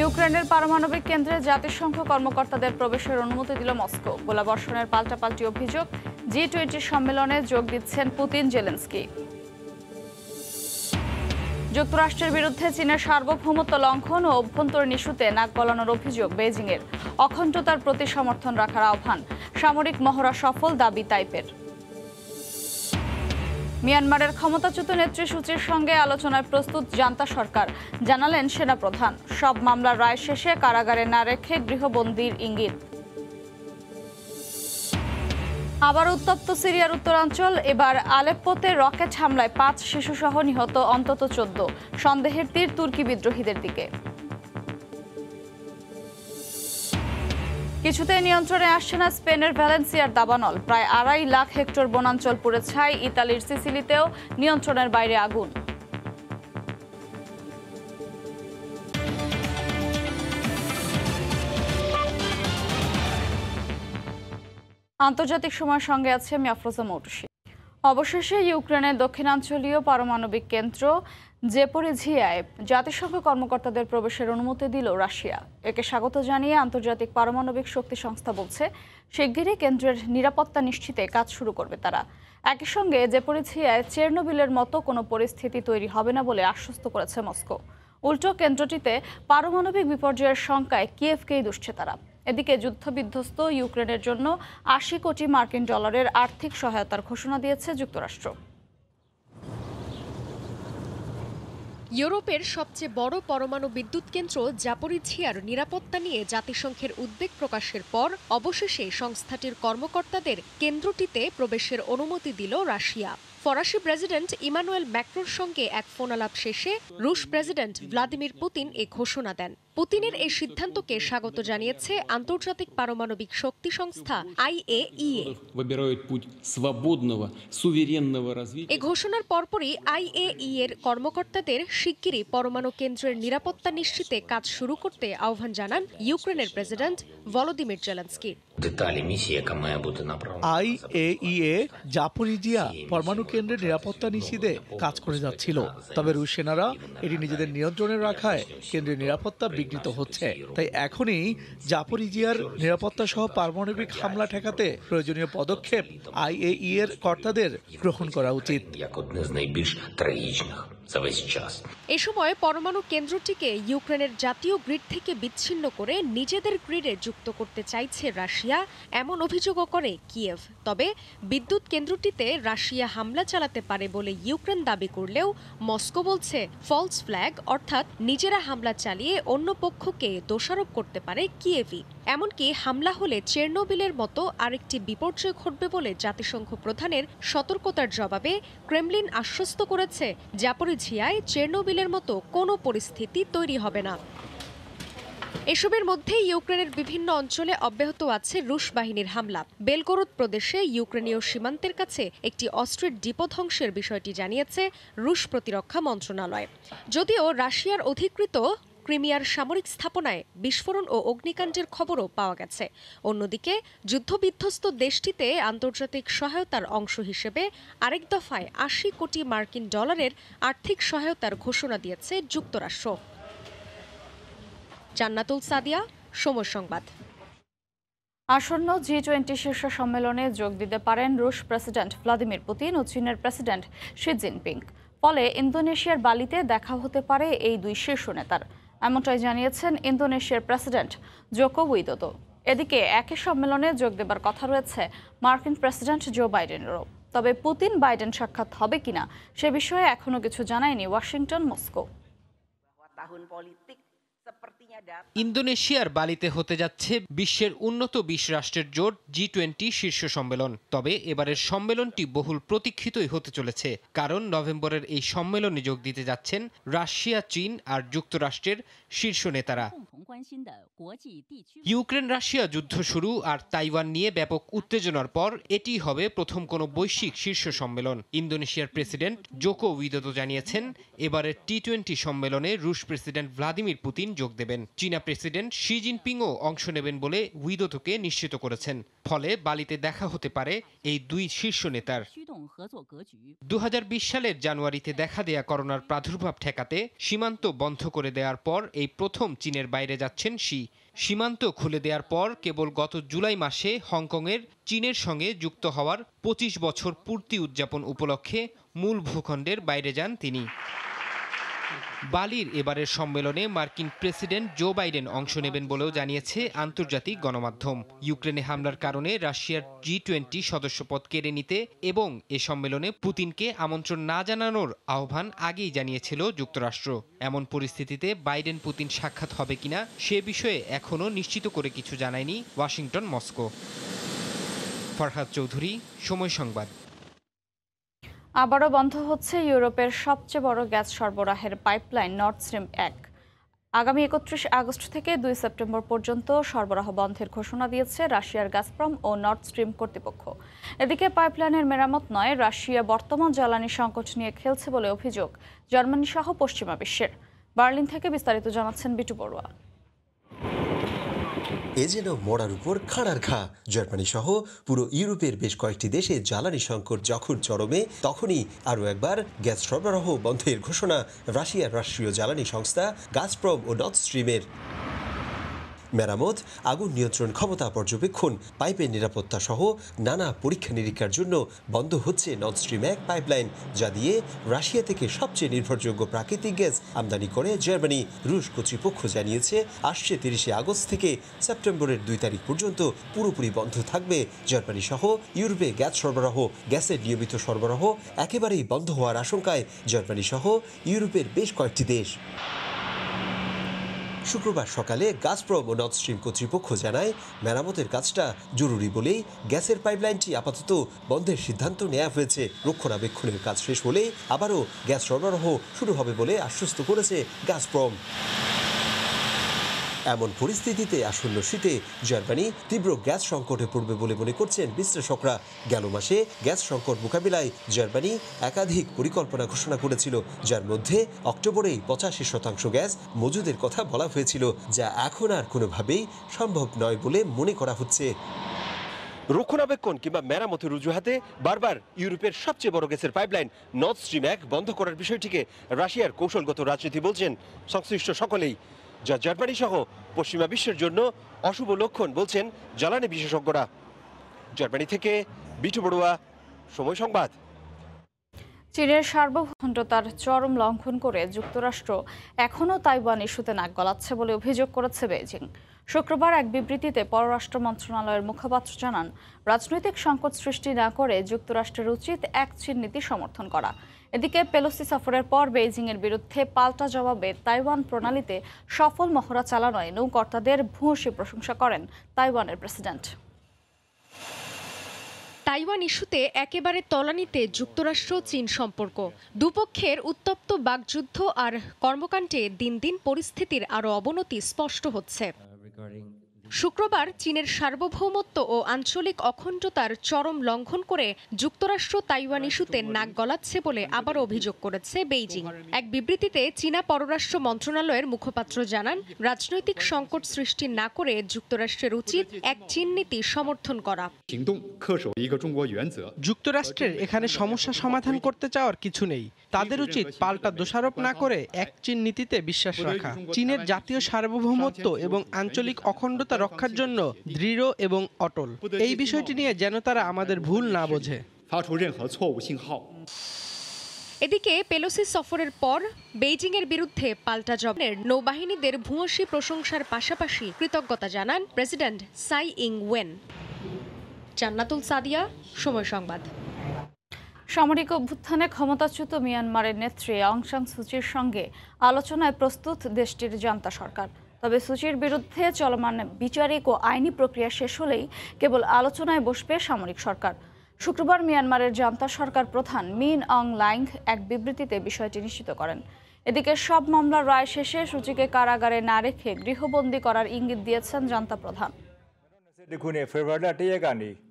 ইউক্রেনের পারমাণবিক কেন্দ্রে জাতিসংঘ কর্মকর্তাদের প্রবেশের অনুমতি দিল মস্কো। গোলাবর্ষণের পাল্টাপাল্টি অভিযোগ জি টোয়েন্টি সম্মেলনে যোগ দিচ্ছেন পুতিন, জেলেন্সকি। যুক্তরাষ্ট্রের বিরুদ্ধে চীনের সার্বভৌমত্ব লঙ্ঘন ও অভ্যন্তরীণ ইস্যুতে নাক গলানোর অভিযোগ বেজিংয়ের অখণ্ডতার প্রতি সমর্থন রাখার আহ্বান। সামরিক মহড়া সফল দাবি তাইপের। মিয়ানমারের ক্ষমতাচ্যুত নেতৃসূচির সঙ্গে আলোচনায় প্রস্তুত জান্তা সরকার, জানালেন সেনাপ্রধান। সব মামলার রায় শেষে কারাগারে না রেখে গৃহবন্দির ইঙ্গিত। আবার উত্তপ্ত সিরিয়ার উত্তরাঞ্চল, এবার আলেপ্পোতে রকেট হামলায় পাঁচ শিশুসহ নিহত অন্তত চোদ্দ। সন্দেহের তীর তুর্কি বিদ্রোহীদের দিকে। কিছুতেই নিয়ন্ত্রণে আসছে না স্পেনের ভ্যালেন্সিয়ার দাবানল। প্রায় আড়াই লাখ হেক্টর বনাঞ্চল পুড়ে ছাই ইতালির সিসিলিতেও নিয়ন্ত্রণের বাইরে আগুন। আন্তর্জাতিক সময়ের সঙ্গে আছে আমি আফরোজা মৌটুসি। অবশেষে ইউক্রেনের দক্ষিণাঞ্চলীয় পারমাণবিক কেন্দ্র জেপোরিঝিয়ায় জাতিসংঘ কর্মকর্তাদের প্রবেশের অনুমতি দিল রাশিয়া। একে স্বাগত জানিয়ে আন্তর্জাতিক পারমাণবিক শক্তি সংস্থা বলছে, শিগগিরই কেন্দ্রের নিরাপত্তা নিশ্চিতে কাজ শুরু করবে তারা। একই সঙ্গে জেপোরিঝিয়ায় চেরনোবিলের মতো কোনো পরিস্থিতি তৈরি হবে না বলে আশ্বস্ত করেছে মস্কো। উল্টো কেন্দ্রটিতে পারমাণবিক বিপর্যয়ের শঙ্কায় কিয়েভকেই দুষছে তারা। এদিকে যুদ্ধবিধ্বস্ত ইউক্রেনের জন্য আশি কোটি মার্কিন ডলারের আর্থিক সহায়তার ঘোষণা দিয়েছে যুক্তরাষ্ট্র। ইউরোপের সবচেয়ে বড় পরমাণু বিদ্যুৎ কেন্দ্র জাপরিঝিয়ার নিরাপত্তা নিয়ে জাতিসংঘের উদ্বেগ প্রকাশের পর অবশেষে সংস্থাটির কর্মকর্তাদের কেন্দ্রটিতে প্রবেশের অনুমতি দিল রাশিয়া। ফরাসি প্রেসিডেন্ট ইমানুয়েল ম্যাক্রোর সঙ্গে এক ফোনালাপ শেষে রুশ প্রেসিডেন্ট ভ্লাদিমির পুতিন এ ঘোষণা দেন। পুতিনের এই সিদ্ধান্তকে স্বাগত জানিয়েছে আন্তর্জাতিক পারমাণবিক শক্তি সংস্থা আইএইএ। এ ঘোষণার পরপরই আইএই এর কর্মকর্তাদের শিগগিরই পরমাণু কেন্দ্রের নিরাপত্তা নিশ্চিতে কাজ শুরু করতে আহ্বান জানান ইউক্রেনের president Volodymyr Zelenskyy. IAEA Zaporizhzhia পরমাণু কেন্দ্রের নিরাপত্তা নিশ্চিতে কাজ করে যাচ্ছিল। তবে রুশ সেনারা এটি নিজেদের নিয়ন্ত্রণে রাখায় কেন্দ্রের নিরাপত্তা বিঘ্নিত হচ্ছে। তাই এখনই জাপরিজিয়ার নিরাপত্তা সহ পারমাণবিক হামলা ঠেকাতে প্রয়োজনীয় পদক্ষেপ আইএই এর কর্তাদের গ্রহণ করা উচিত। এ সময় পরমাণু কেন্দ্রটিকে ইউক্রেনের জাতীয় গ্রিড থেকে বিচ্ছিন্ন করে নিজেদের গ্রিডে যুক্ত করতে চাইছে রাশিয়া। এমন অভিযোগও করে কিয়েভ। তবে বিদ্যুৎ কেন্দ্রটিতে রাশিয়া হামলা চালাতে পারে বলে ইউক্রেন দাবি করলেও মস্কো বলছে ফলস ফ্ল্যাগ অর্থাৎ নিজেরা হামলা চালিয়ে অন্য পক্ষকে দোষারোপ করতে পারে কিয়েভি এমনকি হামলা হলে চেরনোবিলের মতো আরেকটি বিপর্যয় ঘটবে বলে জাতিসংঘ প্রধানের সতর্কতার জবাবে ক্রেমলিন আশ্বস্ত করেছে। জাপরি জাপরিঝিয়ায় চেরনোবিলের মতো কোনো পরিস্থিতি তৈরি হবে না। এসবের মধ্যে ইউক্রেনের বিভিন্ন অঞ্চলে অব্যাহত আছে রুশ বাহিনীর হামলা। বেলগরুদ প্রদেশে ইউক্রেনীয় সীমান্তের কাছে একটি অস্ত্রের ডিপো ধ্বংসের বিষয়টি জানিয়েছে রুশ প্রতিরক্ষা মন্ত্রণালয়। যদিও রাশিয়ার অধিকৃত ক্রিমিয়ার সামরিক স্থাপনায় বিস্ফোরণ ও অগ্নিকাণ্ডের খবরও পাওয়া গেছে। অন্যদিকে, যুদ্ধবিধ্বস্ত দেশটিতে আন্তর্জাতিক সহায়তার অংশ হিসেবে আরেক দফায় আশি কোটি মার্কিন ডলারের আর্থিক সহায়তার ঘোষণা দিয়েছে যুক্তরাষ্ট্র। জান্নাতুল সাদিয়া, সময় সংবাদ। আসন্ন জি টোয়েন্টি শীর্ষ সম্মেলনে যোগ দিতে পারেন রুশ প্রেসিডেন্ট ভ্লাদিমির পুতিন ও চীনের প্রেসিডেন্ট শি জিনপিং। ফলে ইন্দোনেশিয়ার বালিতে দেখা হতে পারে এই দুই শীর্ষ নেতার। এমনটাই জানিয়েছেন ইন্দোনেশিয়ার প্রেসিডেন্ট জোকো উইদোদো। এদিকে একই সম্মেলনে যোগ দেবার কথা রয়েছে মার্কিন প্রেসিডেন্ট জো বাইডেনেরও। তবে পুতিন বাইডেন সাক্ষাৎ হবে কিনা সে বিষয়ে এখনও কিছু জানায়নি ওয়াশিংটন, মস্কো। ইন্দোনেশিয়ার বালিতে হতে যাচ্ছে বিশ্বের উন্নত বিশ রাষ্ট্রের জোট জি টোয়েন্টি শীর্ষ সম্মেলন। তবে এবারের সম্মেলনটি বহুল প্রতীক্ষিতই হতে চলেছে, কারণ নভেম্বরের এই সম্মেলনে যোগ দিতে যাচ্ছেন রাশিয়া, চীন আর যুক্তরাষ্ট্রের শীর্ষ নেতারা। ইউক্রেন রাশিয়া যুদ্ধ শুরু আর তাইওয়ান নিয়ে ব্যাপক উত্তেজনার পর এটি হবে প্রথম কোনো বৈশ্বিক শীর্ষ সম্মেলন, ইন্দোনেশিয়ার প্রেসিডেন্ট জোকো উইদত জানিয়েছেন। এবারের টি টোয়েন্টি সম্মেলনে রুশ প্রেসিডেন্ট ভ্লাদিমির পুতিন যোগ দেবেন। চীনা প্রেসিডেন্ট শি জিনপিংও অংশ নেবেন বলে উইদোতোকে নিশ্চিত করেছেন। ফলে বালিতে দেখা হতে পারে এই দুই শীর্ষ নেতার। দু হাজার বিশ সালের জানুয়ারিতে দেখা দেয়া করোনার প্রাদুর্ভাব ঠেকাতে সীমান্ত বন্ধ করে দেওয়ার পর এই প্রথম চীনের বাইরে যাচ্ছেন শি। সীমান্ত খুলে দেওয়ার পর কেবল গত জুলাই মাসে হংকংয়ের চীনের সঙ্গে যুক্ত হওয়ার ২৫ বছর পূর্তি উদযাপন উপলক্ষে মূল ভূখণ্ডের বাইরে যান তিনি। বালির এবারের সম্মেলনে মার্কিন প্রেসিডেন্ট জো বাইডেন অংশ নেবেন বলেও জানিয়েছে আন্তর্জাতিক গণমাধ্যম। ইউক্রেনে হামলার কারণে রাশিয়ার জি টোয়েন্টি সদস্যপদ কেড়ে নিতে এবং এ সম্মেলনে পুতিনকে আমন্ত্রণ না জানানোর আহ্বান আগেই জানিয়েছিল যুক্তরাষ্ট্র। এমন পরিস্থিতিতে বাইডেন পুতিন সাক্ষাৎ হবে কিনা সে বিষয়ে এখনও নিশ্চিত করে কিছু জানায়নি ওয়াশিংটন মস্কো। ফরহাদ চৌধুরী, সময় সংবাদ। আবারও বন্ধ হচ্ছে ইউরোপের সবচেয়ে বড় গ্যাস সরবরাহের পাইপলাইন নর্থ স্ট্রিম এক। আগামী একত্রিশ আগস্ট থেকে দুই সেপ্টেম্বর পর্যন্ত সরবরাহ বন্ধের ঘোষণা দিয়েছে রাশিয়ার গাসপ্রম ও নর্থ স্ট্রিম কর্তৃপক্ষ। এদিকে পাইপলাইনের মেরামত নয়, রাশিয়া বর্তমান জ্বালানি সংকট নিয়ে খেলছে বলে অভিযোগ জার্মানি সহ পশ্চিমা বিশ্বের। বার্লিন থেকে বিস্তারিত জানাচ্ছেন বিটু বড়ুয়া। এ যেন মরার উপর খাড়ার ঘা। জার্মানি সহ পুরো ইউরোপের বেশ কয়েকটি দেশে জ্বালানি সংকট যখন চরমে, তখনই আরও একবার গ্যাস সরবরাহ বন্ধের ঘোষণা রাশিয়ার রাষ্ট্রীয় জ্বালানি সংস্থা গাছপ্রম ও নর্থ স্ট্রিমের। মেরামত, আগুন নিয়ন্ত্রণ ক্ষমতা পর্যবেক্ষণ, পাইপের নিরাপত্তা সহ নানা পরীক্ষা নিরীক্ষার জন্য বন্ধ হচ্ছে নর্থ স্ট্রিম এক পাইপলাইন যা দিয়ে রাশিয়া থেকে সবচেয়ে নির্ভরযোগ্য প্রাকৃতিক গ্যাস আমদানি করে জার্মানি। রুশ কর্তৃপক্ষ জানিয়েছে, আসছে তিরিশে আগস্ট থেকে সেপ্টেম্বরের দুই তারিখ পর্যন্ত পুরোপুরি বন্ধ থাকবে। জার্মানি সহ ইউরোপে গ্যাস সরবরাহ, গ্যাসের নিয়মিত সরবরাহ একেবারেই বন্ধ হওয়ার আশঙ্কায় জার্মানি সহ ইউরোপের বেশ কয়েকটি দেশ। শুক্রবার সকালে গাজপ্রম ও নর্থ স্ট্রিম কর্তৃপক্ষ জানায়, মেরামতের কাজটা জরুরি বলেই গ্যাসের পাইপলাইনটি আপাতত বন্ধের সিদ্ধান্ত নেওয়া হয়েছে। রক্ষণাবেক্ষণের কাজ শেষ হলে আবারও গ্যাস সরবরাহ শুরু হবে বলে আশ্বস্ত করেছে গাজপ্রম এমন পরিস্থিতিতে আসন্ন শীতে জার্মানি তীব্র গ্যাস সংকটে পড়বে বলে মনে করছেন বিশ্লেষকরা। গেল মাসে গ্যাস সংকট মোকাবিলায় জার্মানি একাধিক পরিকল্পনা ঘোষণা করেছিল, যার মধ্যে অক্টোবরেই পঁচাশি শতাংশ গ্যাস মজুদের কথা বলা হয়েছিল, যা এখন আর কোনোভাবেই সম্ভব নয় বলে মনে করা হচ্ছে। রক্ষণাবেক্ষণ কিংবা মেরামতের অজুহাতে বারবার ইউরোপের সবচেয়ে বড় গ্যাসের পাইপলাইন নর্থ স্ট্রিম এক বন্ধ করার বিষয়টিকে রাশিয়ার কৌশলগত রাজনীতি বলছেন সংশ্লিষ্ট সকলেই। যা জার্মানি সহ পশ্চিমা বিশ্বের জন্য অশুভ লক্ষণ বলছেন জ্বালানি বিশেষজ্ঞরা। জার্মানি থেকে বিটু বড়ুয়া, সময় সংবাদ। চীনের সার্বভৌমতার চরম লঙ্ঘন করে যুক্তরাষ্ট্র এখনও তাইওয়ান ইস্যুতে নাক গলাচ্ছে বলে অভিযোগ করেছে বেজিং শুক্রবার এক বিবৃতিতে পররাষ্ট্র মন্ত্রণালয়ের মুখপাত্র জানান, রাজনৈতিক সংকট সৃষ্টি না করে যুক্তরাষ্ট্রের উচিত এক চীন নীতি সমর্থন করা। এদিকে পেলোসি সফরের পর বেইজিংয়ের বিরুদ্ধে পাল্টা জবাবে তাইওয়ান প্রণালীতে সফল মহড়া চালানোয় নৌকর্তাদের ভূয়সী প্রশংসা করেন তাইওয়ানের প্রেসিডেন্ট। তাইওয়ান ইস্যুতে একেবারে তলানিতে যুক্তরাষ্ট্র চীন সম্পর্ক। দুপক্ষের উত্তপ্ত বাকযুদ্ধ আর কর্মকাণ্ডে দিন দিন পরিস্থিতির আরও অবনতি স্পষ্ট হচ্ছে। শুক্রবার চীনের সার্বভৌমত্ব ও আঞ্চলিক অখণ্ডতার চরম লঙ্ঘন করে যুক্তরাষ্ট্র তাইওয়ান ইস্যুতে নাক গলাচ্ছে বলে আবারও অভিযোগ করেছে বেইজিং। এক বিবৃতিতে চীনা পররাষ্ট্র মন্ত্রণালয়ের মুখপাত্র জানান, রাজনৈতিক সংকট সৃষ্টি না করে যুক্তরাষ্ট্রের উচিত এক চীন নীতি সমর্থন করা। যুক্তরাষ্ট্রের এখানে সমস্যা সমাধান করতে চাওয়ার কিছু নেই। তাদের উচিত পাল্টা দোষারোপ না করে এক চীন নীতিতে বিশ্বাস রাখা। চীনের জাতীয় সার্বভৌমত্ব এবং আঞ্চলিক অখণ্ডতা রক্ষার জন্য দৃঢ় এবং অটল। এই বিষয়টি নিয়ে যেন তারা আমাদের ভুল না বোঝে। এদিকে পেলোসি সফরের পর বেইজিংয়ের বিরুদ্ধে পাল্টা জবের নৌবাহিনীদের ভূয়সী প্রশংসার পাশাপাশি কৃতজ্ঞতা জানান প্রেসিডেন্ট সাই ইং ওয়েন জান্নাতুল সাদিয়া, সময় সংবাদ। সামরিক অভ্যুত্থানে ক্ষমতাচ্যুত মিয়ানমারের নেত্রী অং সান সুচির সঙ্গে আলোচনায় প্রস্তুত দেশটির জান্তা সরকার। তবে সুচির বিরুদ্ধে চলমান বিচারিক ও আইনি প্রক্রিয়া শেষ হলেই কেবল আলোচনায় বসবে সামরিক সরকার। শুক্রবার মিয়ানমারের জান্তা সরকার প্রধান মিন অং লাইং এক বিবৃতিতে বিষয়টি নিশ্চিত করেন। এদিকে সব মামলার রায় শেষে সূচিকে কারাগারে না রেখে গৃহবন্দী করার ইঙ্গিত দিয়েছেন জান্তা প্রধান।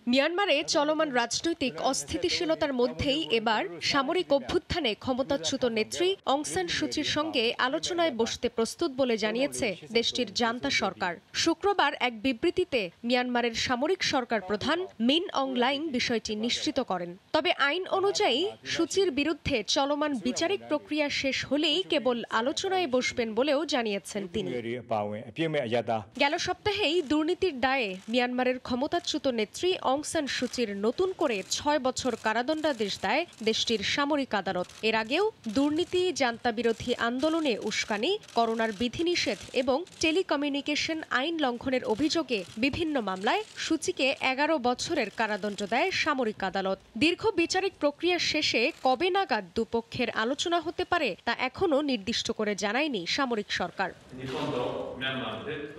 মিয়ানমারে চলমান রাজনৈতিক অস্থিতিশীলতার মধ্যেই এবার সামরিক অভ্যুত্থানে ক্ষমতাচ্যুত নেত্রী অংসান সুচির সঙ্গে আলোচনায় বসতে প্রস্তুত বলে জানিয়েছে দেশটির জান্তা সরকার। শুক্রবার এক বিবৃতিতে মিয়ানমারের সামরিক সরকার প্রধান মিন অং লাইং বিষয়টি নিশ্চিত করেন। তবে আইন অনুযায়ী সুচির বিরুদ্ধে চলমান বিচারিক প্রক্রিয়া শেষ হলেই কেবল আলোচনায় বসবেন বলেও জানিয়েছেন তিনি। গেল সপ্তাহেই দুর্নীতির দায়ে মিয়ানমারের ক্ষমতাচ্যুত নেত্রী অং সান সুচির নতুন করে ছয় বছর কারাদণ্ডাদেশ দেয় দেশটির সামরিক আদালত। এর আগেও দুর্নীতি জান্তা বিরোধী আন্দোলনে উস্কানি, করোনার বিধিনিষেধ এবং টেলিকমিউনিকেশন আইন লঙ্ঘনের অভিযোগে বিভিন্ন মামলায় সূচিকে এগারো বছরের কারাদণ্ড দেয় সামরিক আদালত। দীর্ঘ বিচারিক প্রক্রিয়া শেষে কবে নাগাদ দুপক্ষের আলোচনা হতে পারে তা এখনও নির্দিষ্ট করে জানায়নি সামরিক সরকার।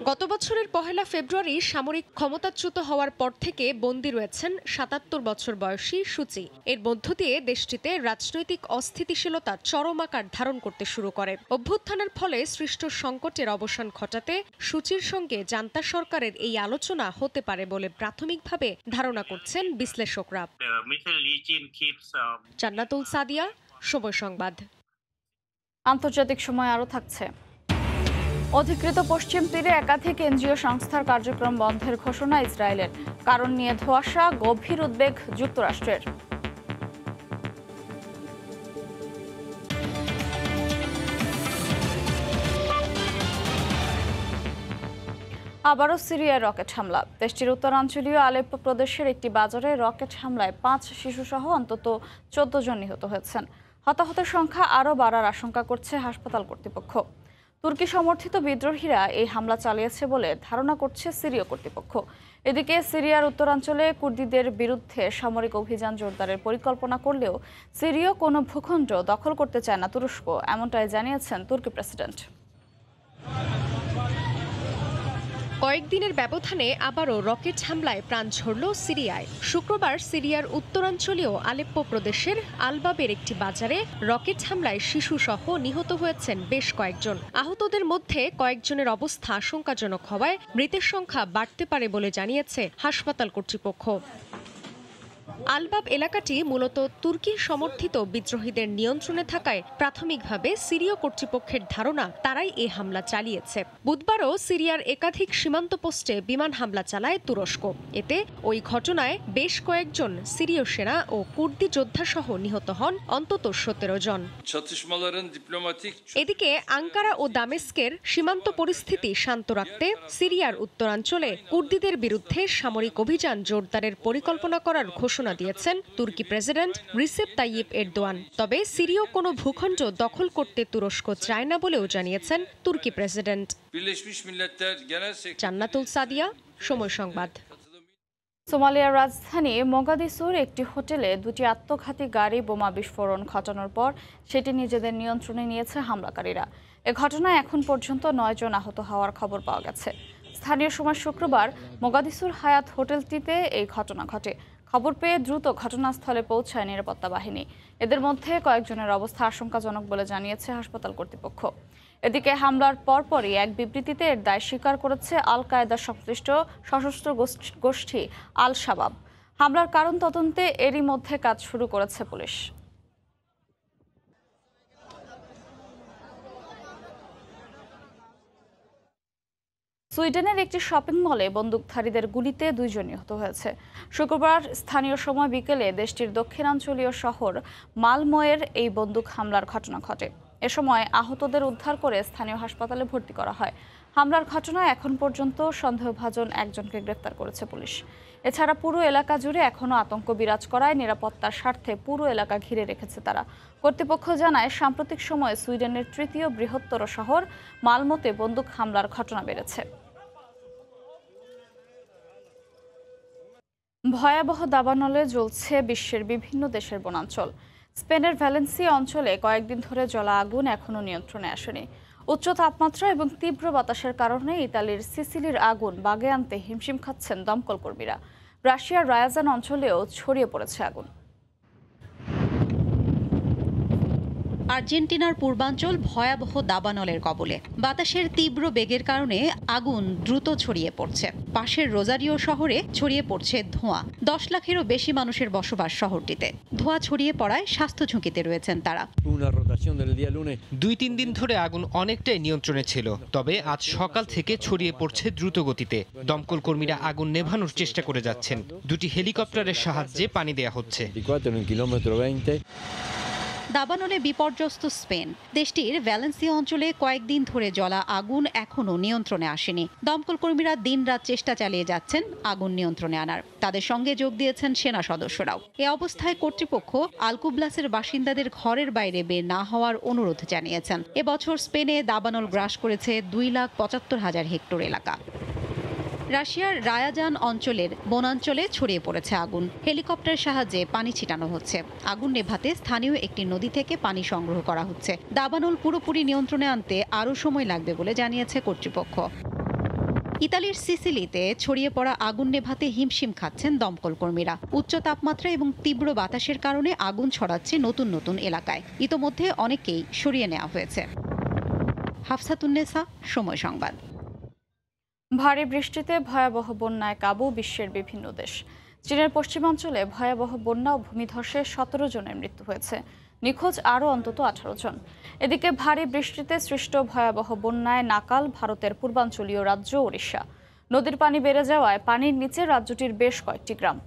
গত বছরের পহেলা ফেব্রুয়ারি সামরিক ক্ষমতাচ্যুত হওয়ার পর থেকে বন্দী রয়েছেন সাতাত্তর বছর বয়সী সুচি। এর মধ্য দিয়ে দেশটিতে রাজনৈতিক অস্থিতিশীলতা চরম আকার ধারণ করতে শুরু করে। অভ্যুত্থানের ফলে সৃষ্ট সংকটের অবসান ঘটাতে সূচির সঙ্গে জান্তা সরকারের এই আলোচনা হতে পারে বলে প্রাথমিকভাবে ধারণা করছেন বিশ্লেষকরা। জান্নাতুল সাদিয়া সময় সংবাদ। আন্তর্জাতিক সময় আরও থাকছে। অধিকৃত পশ্চিম তীরে একাধিক এনজিও সংস্থার কার্যক্রম বন্ধের ঘোষণা ইসরায়েলের, কারণ নিয়ে ধোয়াশা, গভীর উদ্বেগ যুক্তরাষ্ট্রের। আবারও সিরিয়ায় রকেট হামলা। দেশটির উত্তরাঞ্চলীয় আলেপ্পো প্রদেশের একটি বাজারে রকেট হামলায় পাঁচ শিশুসহ অন্তত চোদ্দ জন নিহত হয়েছেন। হতাহতের সংখ্যা আরও বাড়ার আশঙ্কা করছে হাসপাতাল কর্তৃপক্ষ। তুর্কি সমর্থিত বিদ্রোহীরা এই হামলা চালিয়েছে বলে ধারণা করছে সিরীয় কর্তৃপক্ষ। এদিকে সিরিয়ার উত্তরাঞ্চলে কুর্দিদের বিরুদ্ধে সামরিক অভিযান জোরদারের পরিকল্পনা করলেও সিরীয় কোনো ভূখণ্ড দখল করতে চায় না তুরস্ক, এমনটাই জানিয়েছেন তুর্কি প্রেসিডেন্ট। কয়েকদিনের ব্যবধানে আবারও রকেট হামলায় প্রাণ ঝরল সিরিয়ায়। শুক্রবার সিরিয়ার উত্তরাঞ্চলীয় আলেপ্পো প্রদেশের আলবাবের একটি বাজারে রকেট হামলায় শিশুসহ নিহত হয়েছেন বেশ কয়েকজন। আহতদের মধ্যে কয়েকজনের অবস্থা আশঙ্কাজনক হওয়ায় মৃতের সংখ্যা বাড়তে পারে বলে জানিয়েছে হাসপাতাল কর্তৃপক্ষ। আলবাব এলাকাটি মূলত তুর্কি সমর্থিত বিদ্রোহীদের নিয়ন্ত্রণে থাকায় প্রাথমিকভাবে সিরীয় কর্তৃপক্ষের ধারণা তারাই এ হামলা চালিয়েছে। বুধবারও সিরিয়ার একাধিক সীমান্ত পোস্টে বিমান হামলা চালায় তুরস্ক। এতে ওই ঘটনায় বেশ কয়েকজন সিরীয় সেনা ও কুর্দি যোদ্ধাসহ নিহত হন অন্তত সতেরো জন। এদিকে আঙ্কারা ও দামেস্কের সীমান্ত পরিস্থিতি শান্ত রাখতে সিরিয়ার উত্তরাঞ্চলে কুর্দিদের বিরুদ্ধে সামরিক অভিযান জোরদারের পরিকল্পনা করার ঘোষণা দিয়েছেন তুর্কি প্রেসিডেন্ট রিসেপ তাইয়িপ এরদোয়ান। তবে সিরীয় কোনো ভূখণ্ড দখল করতে তুরস্ক চায় না বলেও জানিয়েছেন তুর্কি প্রেসিডেন্ট। জান্নাতুল সাদিয়া সময় সংবাদ। সোমালিয়ার রাজধানী মোগাদিসুর একটি হোটেলে দুটি আত্মঘাতী গাড়ি বোমা বিস্ফোরণ ঘটানোর পর সেটি নিজেদের নিয়ন্ত্রণে নিয়েছে হামলাকারীরা। এ ঘটনায় এখন পর্যন্ত নয় জন আহত হওয়ার খবর পাওয়া গেছে। স্থানীয় সময় শুক্রবার মোগাদিসুর হায়াত হোটেলটিতে এই ঘটনা ঘটে। খবর পেয়ে দ্রুত ঘটনাস্থলে পৌঁছায় নিরাপত্তা বাহিনী। এদের মধ্যে কয়েকজনের অবস্থা আশঙ্কাজনক বলে জানিয়েছে হাসপাতাল কর্তৃপক্ষ। এদিকে হামলার পরপরই এক বিবৃতিতে এর দায় স্বীকার করেছে আল কায়দার সংশ্লিষ্ট সশস্ত্র গোষ্ঠী আল শাবাব হামলার কারণ তদন্তে এরই মধ্যে কাজ শুরু করেছে পুলিশ। সুইডেনের একটি শপিং মলে বন্দুকধারীদের গুলিতে দুইজন নিহত হয়েছে। শুক্রবার স্থানীয় সময় বিকেলে দেশটির দক্ষিণাঞ্চলীয় শহর মালমোয়ের এই বন্দুক হামলার ঘটনা ঘটে। এ সময় আহতদের উদ্ধার করে স্থানীয় হাসপাতালে ভর্তি করা হয়। হামলার ঘটনায় এখন পর্যন্ত সন্দেহভাজন একজনকে গ্রেফতার করেছে পুলিশ। এছাড়া পুরো এলাকা জুড়ে এখনও আতঙ্ক বিরাজ করায় নিরাপত্তার স্বার্থে পুরো এলাকা ঘিরে রেখেছে তারা। কর্তৃপক্ষ জানায়, সাম্প্রতিক সময়ে সুইডেনের তৃতীয় বৃহত্তর শহর মালমোতে বন্দুক হামলার ঘটনা বেড়েছে। ভয়াবহ দাবানলে জ্বলছে বিশ্বের বিভিন্ন দেশের বনাঞ্চল। স্পেনের ভ্যালেন্সিয়া অঞ্চলে কয়েকদিন ধরে জ্বলা আগুন এখনও নিয়ন্ত্রণে আসেনি। উচ্চ তাপমাত্রা এবং তীব্র বাতাসের কারণে ইতালির সিসিলির আগুন বাগে আনতে হিমশিম খাচ্ছেন দমকল কর্মীরা রাশিয়ার রায়াজান অঞ্চলেও ছড়িয়ে পড়েছে আগুন। আর্জেন্টিনার পূর্বাঞ্চল ভয়াবহ দাবানলের কবলে। বাতাসের তীব্র বেগের কারণে আগুন দ্রুত ছড়িয়ে পড়ছে। পাশের রোজারিও শহরে ছড়িয়ে পড়ছে ধোঁয়া। দশ লাখেরও বেশি মানুষের বসবাস শহরটিতে। ধোঁয়া ছড়িয়ে পড়ায় স্বাস্থ্য ঝুঁকিতে রয়েছেন তারা। দুই তিন দিন ধরে আগুন অনেকটাই নিয়ন্ত্রণে ছিল তবে আজ সকাল থেকে ছড়িয়ে পড়ছে দ্রুত গতিতে। দমকল কর্মীরা আগুন নেভানোর চেষ্টা করে যাচ্ছেন। দুটি হেলিকপ্টারের সাহায্যে পানি দেয়া হচ্ছে। দাবানলে বিপর্যস্ত স্পেন। দেশটির ভ্যালেন্সিয়া অঞ্চলে কয়েকদিন ধরে জ্বলা আগুন এখনও নিয়ন্ত্রণে আসেনি। দমকল কর্মীরা দিনরাত চেষ্টা চালিয়ে যাচ্ছেন আগুন নিয়ন্ত্রণে আনার। তাদের সঙ্গে যোগ দিয়েছেন সেনা সদস্যরাও। এ অবস্থায় কর্তৃপক্ষ আলকুবলাসের বাসিন্দাদের ঘরের বাইরে বের না হওয়ার অনুরোধ জানিয়েছেন। এবছর স্পেনে দাবানল গ্রাস করেছে দুই লাখ পঁচাত্তর হাজার হেক্টর এলাকা। রাশিয়ার রায়াজান অঞ্চলের বনাঞ্চলে ছড়িয়ে পড়েছে আগুন। হেলিকপ্টারের সাহায্যে পানি ছিটানো হচ্ছে। আগুন নেভাতে স্থানীয় একটি নদী থেকে পানি সংগ্রহ করা হচ্ছে। দাবানল পুরোপুরি নিয়ন্ত্রণে আনতে আরও সময় লাগবে বলে জানিয়েছে কর্তৃপক্ষ। ইতালির সিসিলিতে ছড়িয়ে পড়া আগুন নেভাতে হিমশিম খাচ্ছেন দমকল কর্মীরা। উচ্চ তাপমাত্রা এবং তীব্র বাতাসের কারণে আগুন ছড়াচ্ছে নতুন নতুন এলাকায়। ইতোমধ্যে অনেকেই সরিয়ে নেওয়া হয়েছে। হাফসাতুন্নেসা সময় সংবাদ। ভারী বৃষ্টিতে ভয়াবহ বন্যায় কাবু বিশ্বের বিভিন্ন দেশ। চীনের পশ্চিমাঞ্চলে ভয়াবহ বন্যা ও ভূমিধসে সতেরো জনের মৃত্যু হয়েছে। নিখোঁজ আরও অন্তত আঠারো জন। এদিকে ভারী বৃষ্টিতে সৃষ্ট ভয়াবহ বন্যায় নাকাল ভারতের পূর্বাঞ্চলীয় রাজ্য ওড়িশা। নদীর পানি বেড়ে যাওয়ায় পানির নিচে রাজ্যটির বেশ কয়েকটি গ্রাম।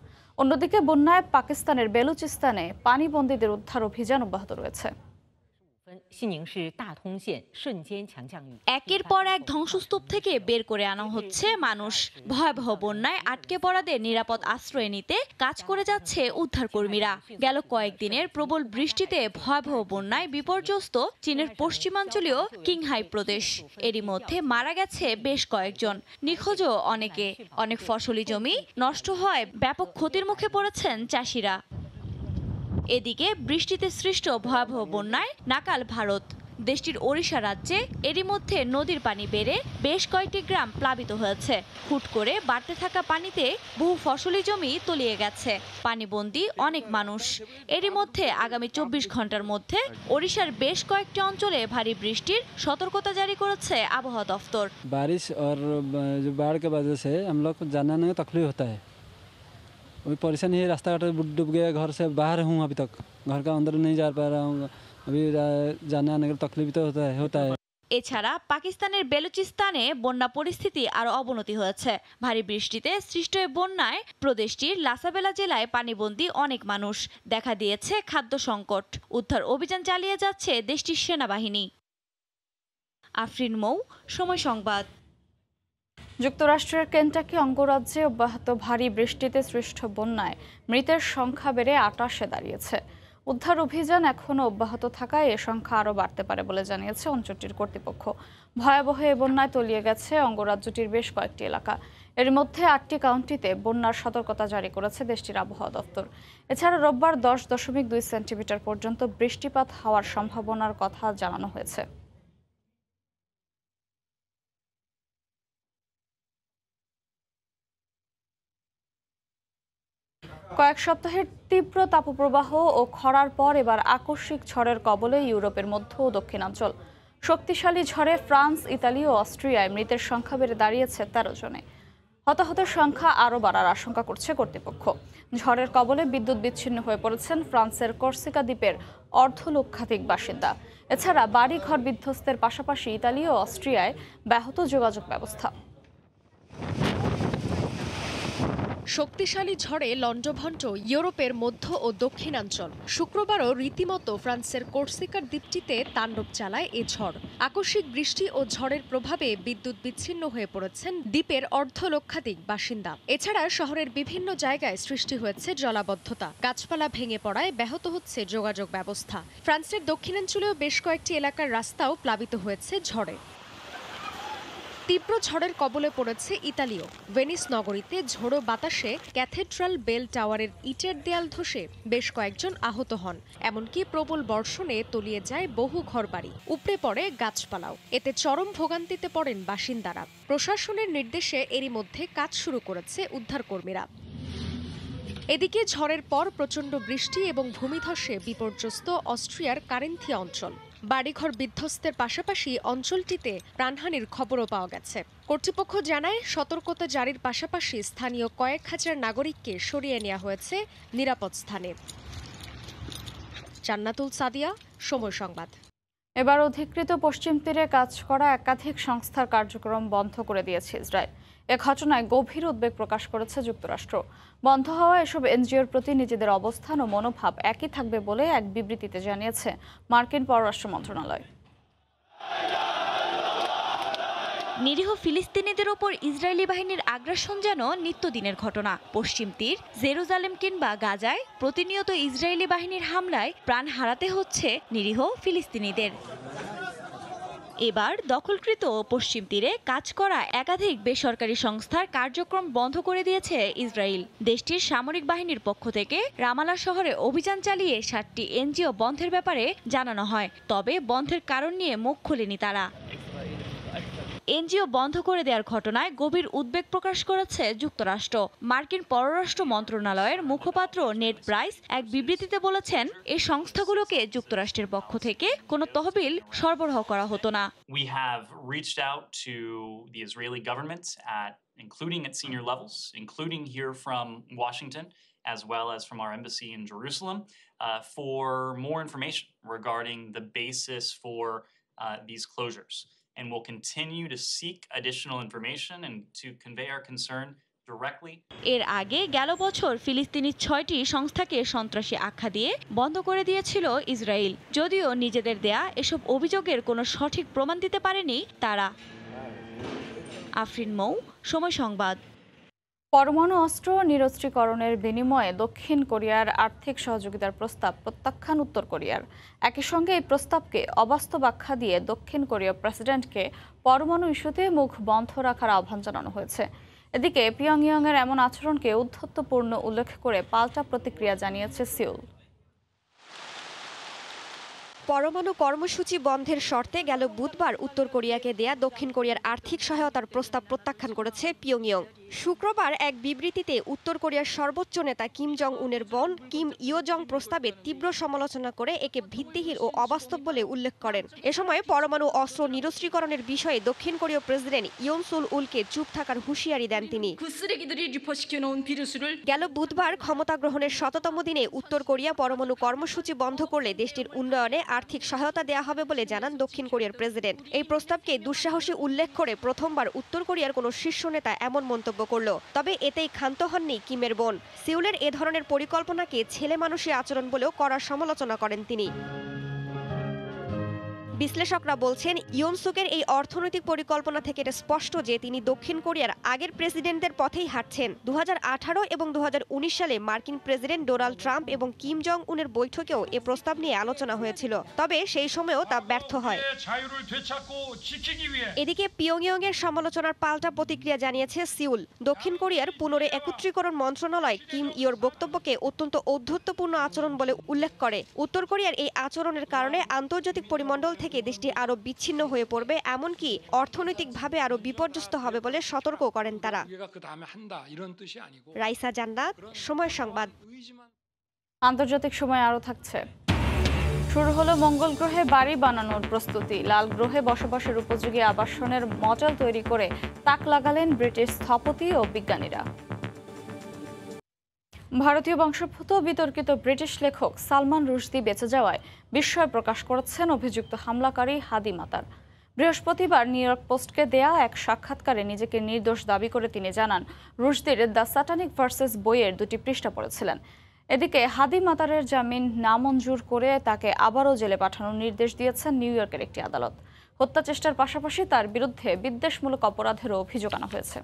অন্যদিকে বন্যায় পাকিস্তানের বেলুচিস্তানে পানিবন্দীদের উদ্ধার অভিযান অব্যাহত রয়েছে। একের পর এক ধ্বংসস্তূপ থেকে বের করে আনা হচ্ছে মানুষ ভয়াবহ বন্যায় আটকে পড়াদের নিরাপদ আশ্রয় নিতে কাজ করে যাচ্ছে উদ্ধার কর্মীরা গেল কয়েকদিনের প্রবল বৃষ্টিতে ভয়াবহ বন্যায় বিপর্যস্ত চীনের পশ্চিমাঞ্চলীয় কিংহাই প্রদেশ এরই মধ্যে মারা গেছে বেশ কয়েকজন নিখোঁজও অনেকে অনেক ফসলি জমি নষ্ট হয় ব্যাপক ক্ষতির মুখে পড়েছেন চাষিরা এদিকে বৃষ্টিতে সৃষ্ট ভয়াবহ বন্যায় নাকাল ভারত। দেশটির ওড়িশা রাজ্যে এরই মধ্যে নদীর পানি বেড়ে বেশ কয়েকটি গ্রাম প্লাবিত হয়েছে। হুট করে বাড়তে থাকা পানিতে বহু ফসলি জমি তলিয়ে গেছে। পানিবন্দি অনেক মানুষ। এরই মধ্যে আগামী চব্বিশ ঘণ্টার মধ্যে ওড়িশার বেশ কয়েকটি অঞ্চলে ভারী বৃষ্টির সতর্কতা জারি করেছে আবহাওয়া দফতর। বারিশ আর বাড় জানা तकलीफ होता है वही परेशानी है रास्ता घाट डूब गया घर से बाहर हूँ अभी तक घर का अंदर नहीं जा पा रहा हूँ अभी जाने आने का तकलीफ तो होता है होता है এছাড়া পাকিস্তানের বেলুচিস্তানে বন্যা পরিস্থিতি আরও অবনতি হয়েছে ভারী বৃষ্টিতে সৃষ্ট এই বন্যায় প্রদেশটির লাসাবেলা জেলায় পানিবন্দী অনেক মানুষ দেখা দিয়েছে খাদ্য সংকট উদ্ধার অভিযান চালিয়ে যাচ্ছে দেশটির সেনাবাহিনী আফরিন মৌ সময় সংবাদ যুক্তরাষ্ট্রের কেন্টাকি অঙ্গরাজ্যে অব্যাহত ভারী বৃষ্টিতে সৃষ্ট বন্যায় মৃতের সংখ্যা বেড়ে আটাশে দাঁড়িয়েছে। উদ্ধার অভিযান এখনও অব্যাহত থাকায় এ সংখ্যা আরও বাড়তে পারে বলে জানিয়েছে অঞ্চলটির কর্তৃপক্ষ। ভয়াবহ এ বন্যায় তলিয়ে গেছে অঙ্গরাজ্যটির বেশ কয়েকটি এলাকা। এর মধ্যে আটটি কাউন্টিতে বন্যার সতর্কতা জারি করেছে দেশটির আবহাওয়া দপ্তর। এছাড়া রোববার দশ দশমিক দুই সেন্টিমিটার পর্যন্ত বৃষ্টিপাত হওয়ার সম্ভাবনার কথা জানানো হয়েছে। কয়েক সপ্তাহের তীব্র তাপপ্রবাহ ও খরার পর এবার আকস্মিক ঝড়ের কবলে ইউরোপের মধ্য ও দক্ষিণাঞ্চল। শক্তিশালী ঝড়ে ফ্রান্স, ইতালি ও অস্ট্রিয়ায় মৃতের সংখ্যা বেড়ে দাঁড়িয়েছে তেরো জনে। হতাহতের সংখ্যা আরও বাড়ার আশঙ্কা করছে কর্তৃপক্ষ। ঝড়ের কবলে বিদ্যুৎ বিচ্ছিন্ন হয়ে পড়েছেন ফ্রান্সের কর্সিকা দ্বীপের অর্ধলক্ষাধিক বাসিন্দা। এছাড়া বাড়ি ঘর বিধ্বস্তের পাশাপাশি ইতালি ও অস্ট্রিয়ায় ব্যাহত যোগাযোগ ব্যবস্থা। শক্তিশালী ঝড়ে লণ্ডভণ্ড ইউরোপের মধ্য ও দক্ষিণাঞ্চল। শুক্রবারও রীতিমতো ফ্রান্সের কোর্সিকার দ্বীপটিতে তাণ্ডব চালায় এ ঝড়। আকস্মিক বৃষ্টি ও ঝড়ের প্রভাবে বিদ্যুৎ বিচ্ছিন্ন হয়ে পড়েছেন দ্বীপের অর্ধ লক্ষাধিক বাসিন্দা। এছাড়া শহরের বিভিন্ন জায়গায় সৃষ্টি হয়েছে জলাবদ্ধতা। গাছপালা ভেঙে পড়ায় ব্যাহত হচ্ছে যোগাযোগ ব্যবস্থা। ফ্রান্সের দক্ষিণাঞ্চলেও বেশ কয়েকটি এলাকার রাস্তাও প্লাবিত হয়েছে ঝড়ে। তীব্র ঝড়ের কবলে পড়েছে ইতালিও। ভেনিস নগরীতে ঝোড়ো বাতাসে ক্যাথেড্রাল বেল টাওয়ারের ইটের দেয়াল ধসে বেশ কয়েকজন আহত হন। এমনকি প্রবল বর্ষণে তলিয়ে যায় বহু ঘরবাড়ি। উপড়ে পড়ে গাছপালাও। এতে চরম ভোগান্তিতে পড়েন বাসিন্দারা। প্রশাসনের নির্দেশে এরই মধ্যে কাজ শুরু করেছে উদ্ধারকর্মীরা। এদিকে ঝড়ের পর প্রচণ্ড বৃষ্টি এবং ভূমিধসে বিপর্যস্ত অস্ট্রিয়ার কারেন্থিয়া অঞ্চল। বাড়িঘর বিধ্বস্তের পাশাপাশি অঞ্চলটিতে প্রাণহানির খবরও পাওয়া গেছে। কর্তৃপক্ষ জানায়, সতর্কতা জারির পাশাপাশি স্থানীয় কয়েক হাজার নাগরিককে সরিয়ে নেওয়া হয়েছে নিরাপদ স্থানে। জান্নাতুল সাদিয়া, সময় সংবাদ। এবার অধিকৃত পশ্চিম তীরে কাজ করা একাধিক সংস্থার কার্যক্রম বন্ধ করে দিয়েছে ইসরায়েল। এ ঘটনায় গভীর উদ্বেগ প্রকাশ করেছে যুক্তরাষ্ট্র। বন্ধ হওয়া এসব এনজিওর প্রতি নিজেদের অবস্থান ও মনোভাব একই থাকবে বলে এক বিবৃতিতে জানিয়েছে মার্কিন পররাষ্ট্র মন্ত্রণালয়। নিরীহ ফিলিস্তিনিদের ওপর ইসরায়েলি বাহিনীর আগ্রাসন যেন নিত্যদিনের ঘটনা। পশ্চিম তীর, জেরুজালেম কিংবা গাজায় প্রতিনিয়ত ইসরায়েলি বাহিনীর হামলায় প্রাণ হারাতে হচ্ছে নিরীহ ফিলিস্তিনিদের। এবার দখলকৃত পশ্চিম তীরে কাজ করা একাধিক বেসরকারি সংস্থার কার্যক্রম বন্ধ করে দিয়েছে ইসরায়েল। দেশটির সামরিক বাহিনীর পক্ষ থেকে রামালা শহরে অভিযান চালিয়ে সাতটি এনজিও বন্ধের ব্যাপারে জানানো হয়। তবে বন্ধের কারণ নিয়ে মুখ খুলেনি তারা। এনজিও বন্ধ করে দেওয়ার ঘটনায় গভীর উদ্বেগ প্রকাশ করেছে যুক্তরাষ্ট্র মার্কিন পররাষ্ট্র মন্ত্রণালয়ের মুখপাত্র নেট প্রাইস এক বিবৃতিতে বলেছেন এই সংস্থাগুলোকে যুক্তরাষ্ট্রের পক্ষ থেকে কোনো তহবিল সরবরাহ করা হতো না We have reached out to the Israeli government at including at senior levels, including here from Washington, as well as from our embassy in Jerusalem, uh, for more information regarding the basis for uh, these closures. And will continue to seek additional information and to convey our concern এর আগে গেল বছর ফিলিস্তিনি ছয়টি সংস্থাকে সন্ত্রাসী আখ্যা দিয়ে বন্ধ করে দিয়েছিল ইসরায়েল। যদিও নিজেদের দেয়া এসব অভিযোগের কোনো সঠিক প্রমাণ দিতে পারেনি তারা। আফরিন মৌ, সময় সংবাদ। পরমাণু অস্ত্র নিরস্ত্রীকরণের বিনিময়ে দক্ষিণ কোরিয়ার আর্থিক সহযোগিতার প্রস্তাব প্রত্যাখ্যান উত্তর কোরিয়ার। একই সঙ্গে এই প্রস্তাবকে অবাস্তব আখ্যা দিয়ে দক্ষিণ কোরীয় প্রেসিডেন্টকে পরমাণু ইস্যুতে মুখ বন্ধ রাখার আহ্বান জানানো হয়েছে। এদিকে পিয়ংইয়ংয়ের এমন আচরণকে উদ্ধত্তপূর্ণ উল্লেখ করে পাল্টা প্রতিক্রিয়া জানিয়েছে সিউল। পরমাণু কর্মসূচি বন্ধের শর্তে গেল বুধবার উত্তর কোরিয়াকে দেয়া দক্ষিণ কোরিয়ার আর্থিক সহায়তার প্রস্তাব প্রত্যাখ্যান করেছে পিয়ংইয়ং। শুক্রবার এক বিবৃতিতে উত্তর কোরিয়ার সর্বোচ্চ নেতা কিম জং উনের বোন কিম ইয় জং প্রস্তাবে তীব্র সমালোচনা করে একে ভিত্তিহীন ও অবাস্তব বলে উল্লেখ করেন। এ সময় পরমাণু অস্ত্র নিরস্ত্রীকরণের বিষয়ে দক্ষিণ কোরীয় প্রেসিডেন্ট ইয়ন সুল উলকে চুপ থাকার হুঁশিয়ারি দেন তিনি। গেল বুধবার ক্ষমতা গ্রহণের শততম দিনে উত্তর কোরিয়া পরমাণু কর্মসূচি বন্ধ করলে দেশটির উন্নয়নে আর্থিক সহায়তা দেয়া হবে বলে জানান দক্ষিণ কোরিয়ার প্রেসিডেন্ট। এই প্রস্তাবকে দুঃসাহসী উল্লেখ করে প্রথমবার উত্তর কোরিয়ার কোনো শীর্ষ নেতা এমন মন্তব্য করল। তবে এতেই ক্ষান্ত হননি কিমের বোন। সিউলের এ ধরনের পরিকল্পনাকে ছেলে মানুষের আচরণ বলেও করার সমালোচনা করেন তিনি। বিশ্লেষকরা বলছেন, ইয়নসুকের এই অর্থনৈতিক পরিকল্পনা থেকে এটা স্পষ্ট যে তিনি দক্ষিণ কোরিয়ার আগের প্রেসিডেন্টদের পথেই হাঁটছেন। দু হাজার আঠারো এবং দু হাজার উনিশ সালে মার্কিন প্রেসিডেন্ট ডোনাল্ড ট্রাম্প এবং কিম জং উনের বৈঠকেও এ প্রস্তাব নিয়ে আলোচনা হয়েছিল। তবে সেই সময়েও তা ব্যর্থ হয়। এদিকে পিয়ংইয়ং এর সমালোচনার পাল্টা প্রতিক্রিয়া জানিয়েছে সিউল। দক্ষিণ কোরিয়ার পুনরে একত্রীকরণ মন্ত্রণালয় কিম ইয়োর বক্তব্যকে অত্যন্ত ঔদ্ধত্যপূর্ণ আচরণ বলে উল্লেখ করে। উত্তর কোরিয়ার এই আচরণের কারণে আন্তর্জাতিক পরিমণ্ডল থেকে দেশটি আরও বিচ্ছিন্ন হয়ে পড়বে, এমনকি অর্থনৈতিকভাবে আরও বিপর্যস্ত হবে বলে সতর্ক করেন তারা। রাইসা জান্নাত, সময় সংবাদ। আন্তর্জাতিক সময় আরও থাকছে। শুরু হলো মঙ্গল গ্রহে বাড়ি বানানোর প্রস্তুতি। লাল গ্রহে বসবাসের উপযোগী আবাসনের মডেল তৈরি করে তাক লাগালেন ব্রিটিশ স্থপতি ও বিজ্ঞানীরা। ভারতীয় বংশোদ্ভূত বিতর্কিত ব্রিটিশ লেখক সালমান রুশদি বেঁচে যাওয়ায় বিস্ময় প্রকাশ করেছেন অভিযুক্ত হামলাকারী হাদি মাতার। বৃহস্পতিবার নিউ ইয়র্ক পোস্টকে দেয়া এক সাক্ষাৎকারে নিজেকে নির্দোষ দাবি করে তিনি জানান, রুশদির দ্য সাটানিক ভার্সেস বইয়ের দুটি পৃষ্ঠা পড়েছিলেন। এদিকে হাদি মাতারের জামিন নামঞ্জুর করে তাকে আবারও জেলে পাঠানোর নির্দেশ দিয়েছেন নিউ ইয়র্কের একটি আদালত। হত্যা চেষ্টার পাশাপাশি তার বিরুদ্ধে বিদ্বেষমূলক অপরাধেরও অভিযোগ আনা হয়েছে।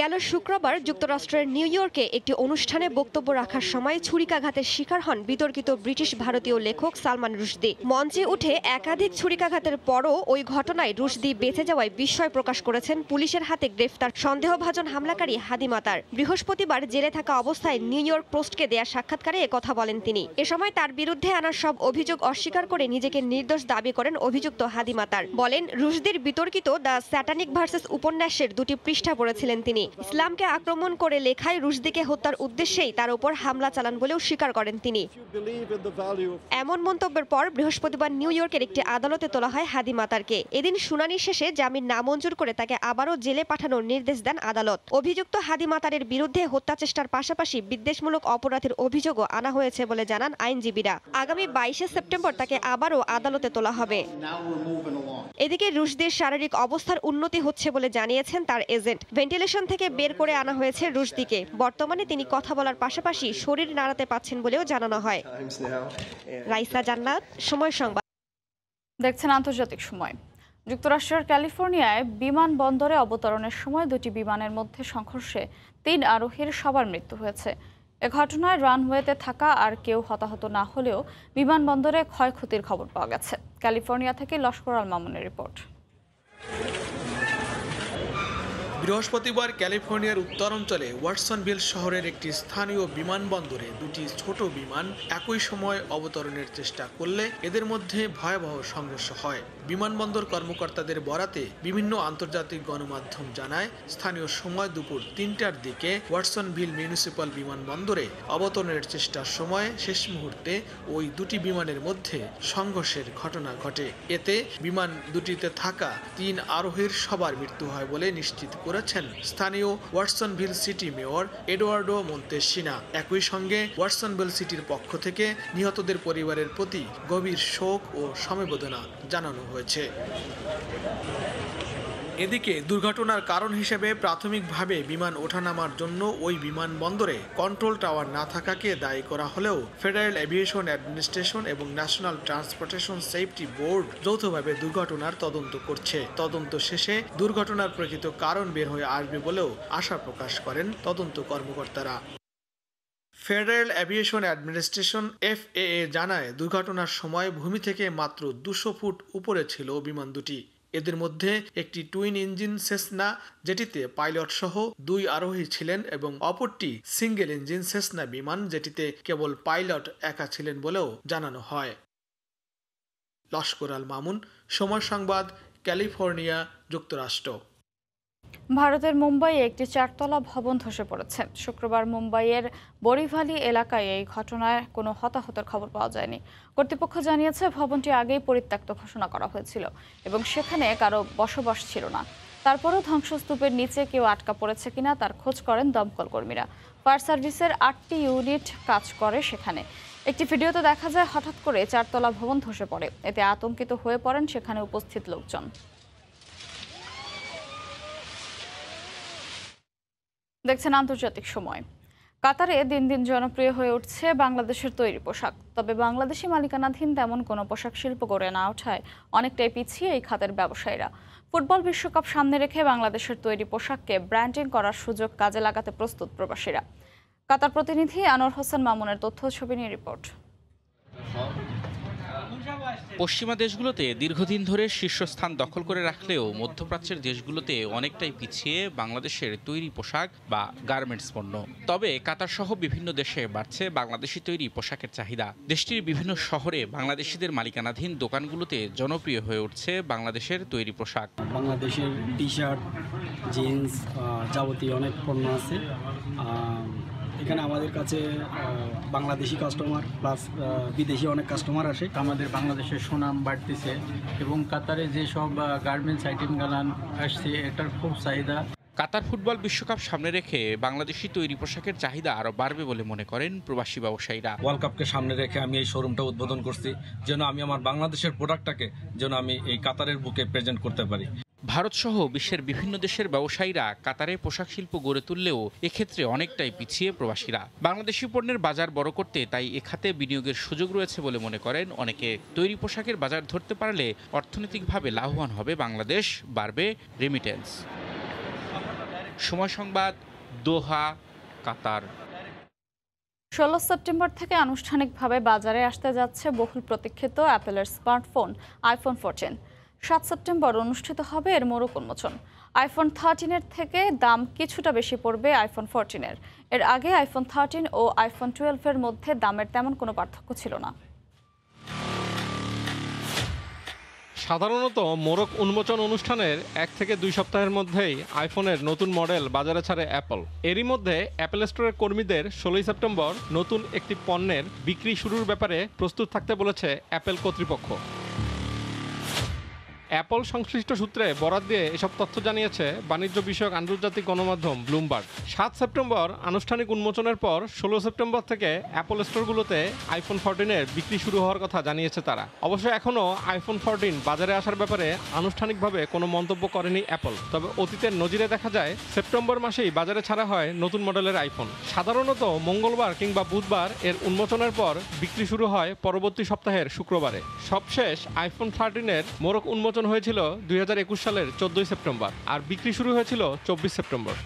গেল শুক্রবার যুক্তরাষ্ট্রের নিউ ইয়র্কে একটি অনুষ্ঠানে বক্তব্য রাখার সময় ছুরিকাঘাতের শিকার হন বিতর্কিত ব্রিটিশ ভারতীয় লেখক সালমান রুশদি। মঞ্চে উঠে একাধিক ছুরিকাঘাতের পরও ওই ঘটনায় রুশদি বেঁচে যাওয়ায় বিস্ময় প্রকাশ করেছেন পুলিশের হাতে গ্রেফতার সন্দেহভাজন হামলাকারী হাদিমাতার বৃহস্পতিবার জেলে থাকা অবস্থায় নিউ ইয়র্ক পোস্টকে দেয়া সাক্ষাৎকারে কথা বলেন তিনি। এ সময় তার বিরুদ্ধে আনা সব অভিযোগ অস্বীকার করে নিজেকে নির্দোষ দাবি করেন অভিযুক্ত হাদিমাতার বলেন, রুশদির বিতর্কিত দ্য স্যাটানিক ভার্সেস উপন্যাসের দুটি পৃষ্ঠা পড়েছিলেন তিনি। তিনি ইসলামকে আক্রমণ করে লেখায় রুশদিকে হত্যার উদ্দেশ্যেই তার উপর হামলা চালান বলেও স্বীকার করেন তিনি। এমন মন্তব্যের পর বৃহস্পতিবার নিউ ইয়র্কের একটি আদালতে তোলা হয় হাদি মাতারকে। এদিন শুনানি শেষে জামিন নামঞ্জুর করে তাকে আবারও জেলে পাঠানোর নির্দেশ দেন আদালত। অভিযুক্ত হাদি মাতারের বিরুদ্ধে হত্যা চেষ্টার পাশাপাশি বিদ্বেষমূলক অপরাধের অভিযোগও আনা হয়েছে বলে জানান আইনজীবীরা। আগামী বাইশে সেপ্টেম্বর তাকে আবারও আদালতে তোলা হবে। এদিকে রুশদের শারীরিক অবস্থার উন্নতি হচ্ছে বলে জানিয়েছেন তার এজেন্ট। ভেন্টিলেশন থেকে বের করে আনা হয়েছে রুশদিকে। বর্তমানে তিনি কথা বলার পাশাপাশি শরীর নাড়াতে পাচ্ছেন বলেও জানানো হয়। রাইসা জান্নাত, সময় সংবাদ। দেখছেন আন্তর্জাতিক সময়। যুক্তরাষ্ট্রের ক্যালিফোর্নিয়ায় বিমানবন্দরে অবতরণের সময় দুটি বিমানের মধ্যে সংঘর্ষে তিন আরোহীর সবার মৃত্যু হয়েছে। এ ঘটনায় রানওয়েতে থাকা আর কেউ হতাহত না হলেও বিমানবন্দরে ক্ষয়ক্ষতির খবর পাওয়া গেছে। ক্যালিফোর্নিয়া থেকে লস্কর আল মামুনের রিপোর্ট। বৃহস্পতিবার ক্যালিফোর্নিয়ার উত্তরাঞ্চলে ওয়াটসনভিল শহরের একটি স্থানীয় বিমানবন্দরে দুটি ছোট বিমান একই সময় অবতরণের চেষ্টা করলে এদের মধ্যে ভয়াবহ সংঘর্ষ হয়। বিমানবন্দর কর্মকর্তাদের বরাতে বিভিন্ন আন্তর্জাতিক গণমাধ্যম জানায়, স্থানীয় সময় দুপুর তিনটার দিকে ওয়াটসনভিল মিউনিসিপাল বিমানবন্দরে অবতরণের চেষ্টার সময় শেষ মুহূর্তে ওই দুটি বিমানের মধ্যে সংঘর্ষের ঘটনা ঘটে। এতে বিমান দুটিতে থাকা তিন আরোহীর সবার মৃত্যু হয় বলে নিশ্চিত করেছেন স্থানীয় Watsonville city mayor Eduardo Montesino. একই সঙ্গে ওয়াটসনভিল সিটির পক্ষ থেকে নিহতদের পরিবারের প্রতি গভীর শোক ও সমবেদনা জানানো হয়েছে। এদিকে দুর্ঘটনার কারণ হিসেবে প্রাথমিকভাবে বিমান ওঠানামার জন্য ওই বিমানবন্দরে কন্ট্রোল টাওয়ার না থাকাকে দায়ী করা হলেও ফেডারেল এভিয়েশন অ্যাডমিনিস্ট্রেশন এবং ন্যাশনাল ট্রান্সপোর্টেশন সেফটি বোর্ড যৌথভাবে দুর্ঘটনার তদন্ত করছে। তদন্ত শেষে দুর্ঘটনার প্রকৃত কারণ বের হয়ে আসবে বলেও আশা প্রকাশ করেন তদন্ত কর্মকর্তারা। ফেডারেল অ্যাভিয়েশন অ্যাডমিনিস্ট্রেশন এফএএ জানায়, দুর্ঘটনার সময় ভূমি থেকে মাত্র দুশো ফুট উপরে ছিল বিমান দুটি। এদের মধ্যে একটি টুইন ইঞ্জিন সেসনা, যেটিতে পাইলট সহ দুই আরোহী ছিলেন এবং অপরটি সিঙ্গেল ইঞ্জিন সেসনা বিমান, যেটিতে কেবল পাইলট একা ছিলেন বলেও জানানো হয়। লস্কর আল মামুন, সময় সংবাদ, ক্যালিফোর্নিয়া, যুক্তরাষ্ট্র। ভারতের মুম্বাইয়ে একটি চারতলা ভবন ধসে পড়েছে। শুক্রবার মুম্বাইয়ের বরিভালি এলাকায় এই ঘটনায় কোনো হতাহতের খবর পাওয়া যায়নি। কর্তৃপক্ষ জানিয়েছে, ভবনটি আগেই পরিত্যক্ত ঘোষণা করা হয়েছিল এবং সেখানে কারও বসবাস ছিল না। তারপরও ধ্বংসস্তূপের নিচে কেউ আটকা পড়েছে কিনা তার খোঁজ করেন দমকল কর্মীরা। ফায়ার সার্ভিসের আটটি ইউনিট কাজ করে সেখানে। একটি ভিডিওতে দেখা যায়, হঠাৎ করে চারতলা ভবন ধসে পড়ে। এতে আতঙ্কিত হয়ে পড়েন সেখানে উপস্থিত লোকজন। দেখছেন আন্তর্জাতিক সময়। কাতারে দিন দিন জনপ্রিয় হয়ে উঠছে বাংলাদেশের তৈরি পোশাক। তবে বাংলাদেশি মালিকানাধীন তেমন কোনো পোশাক শিল্প গড়ে না ওঠায় অনেকটাই পিছিয়ে এই খাতের ব্যবসায়ীরা। ফুটবল বিশ্বকাপ সামনে রেখে বাংলাদেশের তৈরি পোশাককে ব্র্যান্ডিং করার সুযোগ কাজে লাগাতে প্রস্তুত প্রবাসীরা। কাতার প্রতিনিধি আনোয়ার হোসেন মামুনের তথ্য ছবি নিয়ে রিপোর্ট। পশ্চিমা দেশগুলোতে দীর্ঘদিন ধরে শীর্ষস্থান দখল করে রাখলেও মধ্যপ্রাচ্যের দেশগুলোতে অনেকটাই পিছিয়ে বাংলাদেশের তৈরি পোশাক বা গার্মেন্টস পণ্য। তবে কাতার সহ বিভিন্ন দেশে বাড়ছে বাংলাদেশি তৈরি পোশাকের চাহিদা। দেশটির বিভিন্ন শহরে বাংলাদেশিদের মালিকানাধীন দোকানগুলোতে জনপ্রিয় হয়ে উঠছে বাংলাদেশের তৈরি পোশাক। বাংলাদেশের টি শার্ট জিন্স যাবতীয় অনেক পণ্য আছে। এখানে আমাদের কাছে বাংলাদেশি কাস্টমার প্লাস বিদেশি অনেক কাস্টমার আসে। আমাদের বাংলাদেশের সুনাম বাড়তেছে এবং কাতারে যেসব গার্মেন্টস আইটেম গালান আসছে এটার খুব চাহিদা। কাতার ফুটবল বিশ্বকাপ সামনে রেখে বাংলাদেশি তৈরি পোশাকের চাহিদা আরও বাড়বে বলে মনে করেন প্রবাসী ব্যবসায়ীরা। ওয়ার্ল্ড কাপকে সামনে রেখে আমি এই শোরুমটা উদ্বোধন করছি যেন আমি আমার বাংলাদেশের প্রোডাক্টটাকে যেন আমি এই কাতারের বুকে প্রেজেন্ট করতে পারি। ভারত সহ বিশ্বের বিভিন্ন দেশের ব্যবসায়ীরা কাতারে পোশাক শিল্প গড়ে তুললেও এক্ষেত্রে অনেকটাই পিছিয়ে প্রবাসীরা। বাংলাদেশি পণ্যের বাজার বড় করতে তাই এ খাতে বিনিয়োগের সুযোগ রয়েছে বলে মনে করেন অনেকে। তৈরি পোশাকের বাজার ধরতে পারলে অর্থনৈতিকভাবে লাভবান হবে বাংলাদেশ, বাড়বে রেমিটেন্স সময় সংবাদ, দোহা, কাতার। ষোলো সেপ্টেম্বর থেকে আনুষ্ঠানিকভাবে বাজারে আসতে যাচ্ছে বহুল প্রতীক্ষিত অ্যাপেলের স্মার্টফোন, আইফোন ফোরটিন সাত সেপ্টেম্বর অনুষ্ঠিত হবে এর মোড়ক উন্মোচন। আইফোন থার্টিনের থেকে দাম কিছুটা বেশি পড়বে আইফোন ফোরটিনের এর। আগে আইফোন থার্টিন ও আইফোন টুয়েলভের মধ্যে দামের তেমন কোনো পার্থক্য ছিল না। সাধারণত মোড়ক উন্মোচন অনুষ্ঠানের এক থেকে দুই সপ্তাহের মধ্যেই আইফোনের নতুন মডেল বাজারে ছাড়ে অ্যাপল এরই মধ্যে অ্যাপেল স্টোরের কর্মীদের ষোলোই সেপ্টেম্বর নতুন একটি পণ্যের বিক্রি শুরুর ব্যাপারে প্রস্তুত থাকতে বলেছে অ্যাপেল কর্তৃপক্ষ। অ্যাপল সংশ্লিষ্ট সূত্রে বরাত দিয়ে এসব তথ্য জানিয়েছে বাণিজ্য বিষয়ক আন্তর্জাতিক গণমাধ্যম ব্লুমবার্গ। সাত সেপ্টেম্বর আনুষ্ঠানিক উন্মোচনের পর ষোলো সেপ্টেম্বর থেকে অ্যাপল স্টোরগুলোতে আইফোন ফোরটিনের বিক্রি শুরু হওয়ার কথা জানিয়েছে তারা। অবশ্য এখনও আইফোন ফোরটিন বাজারে আসার ব্যাপারে আনুষ্ঠানিকভাবে কোনো মন্তব্য করেনি অ্যাপল। তবে অতীতের নজিরে দেখা যায়, সেপ্টেম্বর মাসেই বাজারে ছাড়া হয় নতুন মডেলের আইফোন। সাধারণত মঙ্গলবার কিংবা বুধবার এর উন্মোচনের পর বিক্রি শুরু হয় পরবর্তী সপ্তাহের শুক্রবারে। সবশেষ আইফোন থার্টিনের মোড়ক উন্মোচন হয়েছিল দুই হাজার একুশ সালের চোদ্দই সেপ্টেম্বর আর বিক্রি শুরু হয়েছিল চব্বিশ সেপ্টেম্বর।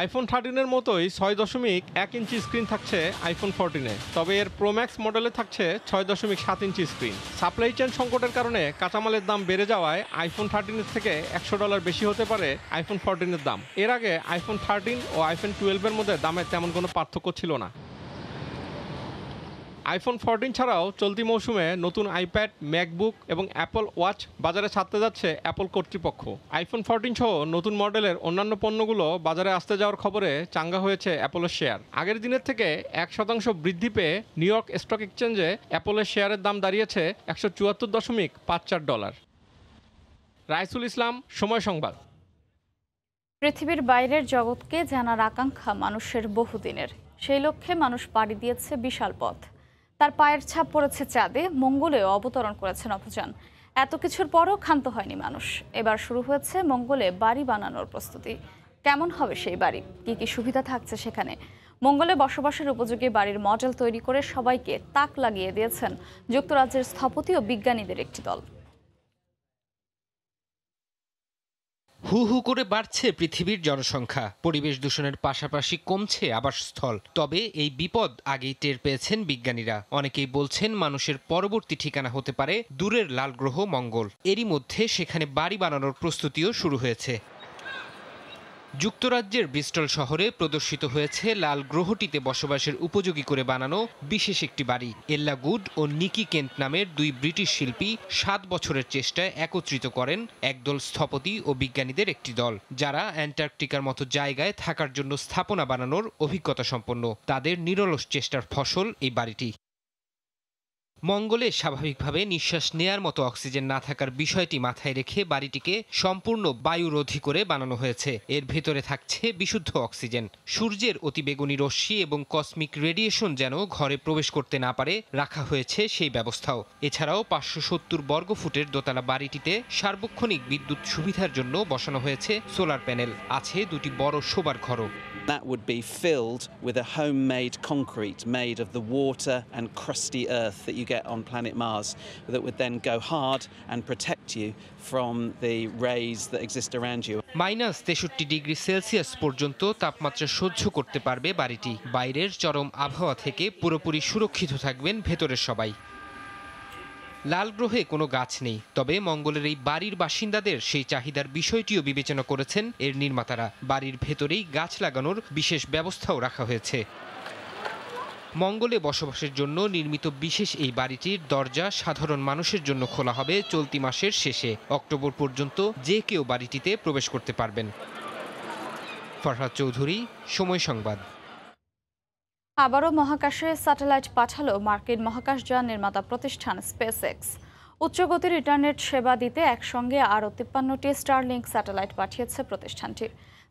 আইফোন থার্টিনের মতোই ছয় দশমিক এক ইঞ্চি স্ক্রিন থাকছে আইফোন ফোরটিনে তবে এর প্রোম্যাক্স মডেলে থাকছে ছয় দশমিক সাত ইঞ্চি স্ক্রিন সাপ্লাই চেন সংকটের কারণে কাঁচামালের দাম বেড়ে যাওয়ায় আইফোন থার্টিনের থেকে একশো ডলার বেশি হতে পারে আইফোন ফোরটিনের দাম। এর আগে আইফোন থার্টিন ও আইফোন টুয়েলভের মধ্যে দামের তেমন কোনো পার্থক্য ছিল না। আইফোন ফোরটিন ছাড়াও চলতি মৌসুমে নতুন আইপ্যাড ম্যাকবুক এবং অ্যাপল ওয়াচ বাজারে ছাড়তে যাচ্ছে অ্যাপল কর্তৃপক্ষ। আইফোন ফোরটিন সহ নতুন মডেলের অন্যান্য পণ্যগুলো বাজারে আসতে যাওয়ার খবরে চাঙ্গা হয়েছে অ্যাপলের শেয়ার আগের দিনের থেকে এক শতাংশ বৃদ্ধি পেয়ে নিউ ইয়র্ক স্টক এক্সচেঞ্জে অ্যাপলের শেয়ারের দাম দাঁড়িয়েছে একশো চুয়াত্তর দশমিক পাঁচ চার ডলার। রাইসুল ইসলাম, সময় সংবাদ। পৃথিবীর বাইরের জগৎকে জানার আকাঙ্ক্ষা মানুষের বহুদিনের। সেই লক্ষ্যে মানুষ পাড়ি দিয়েছে বিশাল পথ। তার পায়ের ছাপ পড়েছে চাঁদে, মঙ্গলেও অবতরণ করেছেন অভিযান এত কিছুর পরও ক্ষান্ত হয়নি মানুষ। এবার শুরু হয়েছে মঙ্গলে বাড়ি বানানোর প্রস্তুতি। কেমন হবে সেই বাড়ি? কি কি সুবিধা থাকছে সেখানে? মঙ্গলে বসবাসের উপযোগী বাড়ির মডেল তৈরি করে সবাইকে তাক লাগিয়ে দিয়েছেন যুক্তরাজ্যের স্থপতি ও বিজ্ঞানীদের একটি দল। হু হু করে বাড়ছে পৃথিবীর জনসংখ্যা। পরিবেশ দূষণের পাশাপাশি কমছে আবাসস্থল। তবে এই বিপদ আগেই টের পেয়েছেন বিজ্ঞানীরা। অনেকেই বলছেন মানুষের পরবর্তী ঠিকানা হতে পারে দূরের লাল গ্রহ মঙ্গল। এরই মধ্যে সেখানে বাড়ি বানানোর প্রস্তুতিও শুরু হয়েছে। যুক্তরাজ্যের ব্রিস্টল শহরে প্রদর্শিত হয়েছে লাল গ্রহটিতে বসবাসের উপযোগী করে বানানো বিশেষ একটি বাড়ি। এল্লা গুড ও নিকি কেন্ট নামের দুই ব্রিটিশ শিল্পী সাত বছরের চেষ্টায় একত্রিত করেন একদল স্থপতি ও বিজ্ঞানীদের একটি দল, যারা অ্যান্টার্কটিকার মতো জায়গায় থাকার জন্য স্থাপনা বানানোর অভিজ্ঞতা সম্পন্ন। তাদের নিরলস চেষ্টার ফসল এই বাড়িটি। মঙ্গলে স্বাভাবিকভাবে নিঃশ্বাস নেয়ার মতো অক্সিজেন না থাকার বিষয়টি মাথায় রেখে বাড়িটিকে সম্পূর্ণ বায়ুরোধী করে বানানো হয়েছে। এর ভেতরে থাকছে বিশুদ্ধ অক্সিজেন। সূর্যের অতিবেগুনি রশ্মি এবং কসমিক রেডিয়েশন যেন ঘরে প্রবেশ করতে না পারে রাখা হয়েছে সেই ব্যবস্থাও। এছাড়াও পাঁচশো সত্তর বর্গফুটের দোতলা বাড়িটিতে সার্বক্ষণিক বিদ্যুৎ সুবিধার জন্য বসানো হয়েছে সোলার প্যানেল। আছে দুটি বড় শোবার ঘরও। That would be filled with a homemade concrete made of the water and crusty earth that you get on planet Mars that would then go hard and protect you from the rays that exist around you. Minus তেষট্টি degree Celsius পর্যন্ত তাপমাত্রা সহ্য করতে পারবে বাড়িটি বাইরের চরম আবহাওয়া থেকে পুরোপুরি সুরক্ষিত থাকবেন ভেতরের সবাই লাল গ্রহে কোনো গাছ নেই, তবে মঙ্গলের এই বাড়ির বাসিন্দাদের সেই চাহিদার বিষয়টিও বিবেচনা করেছেন এর নির্মাতারা। বাড়ির ভেতরেই গাছ লাগানোর বিশেষ ব্যবস্থাও রাখা হয়েছে। মঙ্গলে বসবাসের জন্য নির্মিত বিশেষ এই বাড়িটির দরজা সাধারণ মানুষের জন্য খোলা হবে চলতি মাসের শেষে। অক্টোবর পর্যন্ত যে কেউ বাড়িটিতে প্রবেশ করতে পারবেন। ফরহাদ চৌধুরী, সময় সংবাদ। আবারও মহাকাশে স্যাটেলাইট পাঠালো মার্কিন মহাকাশযান নির্মাতা প্রতিষ্ঠান স্পেস এক্স উচ্চগতির ইন্টারনেট সেবা দিতে একসঙ্গে আরও তিপ্পান্নটি স্টারলিংক স্যাটেলাইট পাঠিয়েছে প্রতিষ্ঠানটি।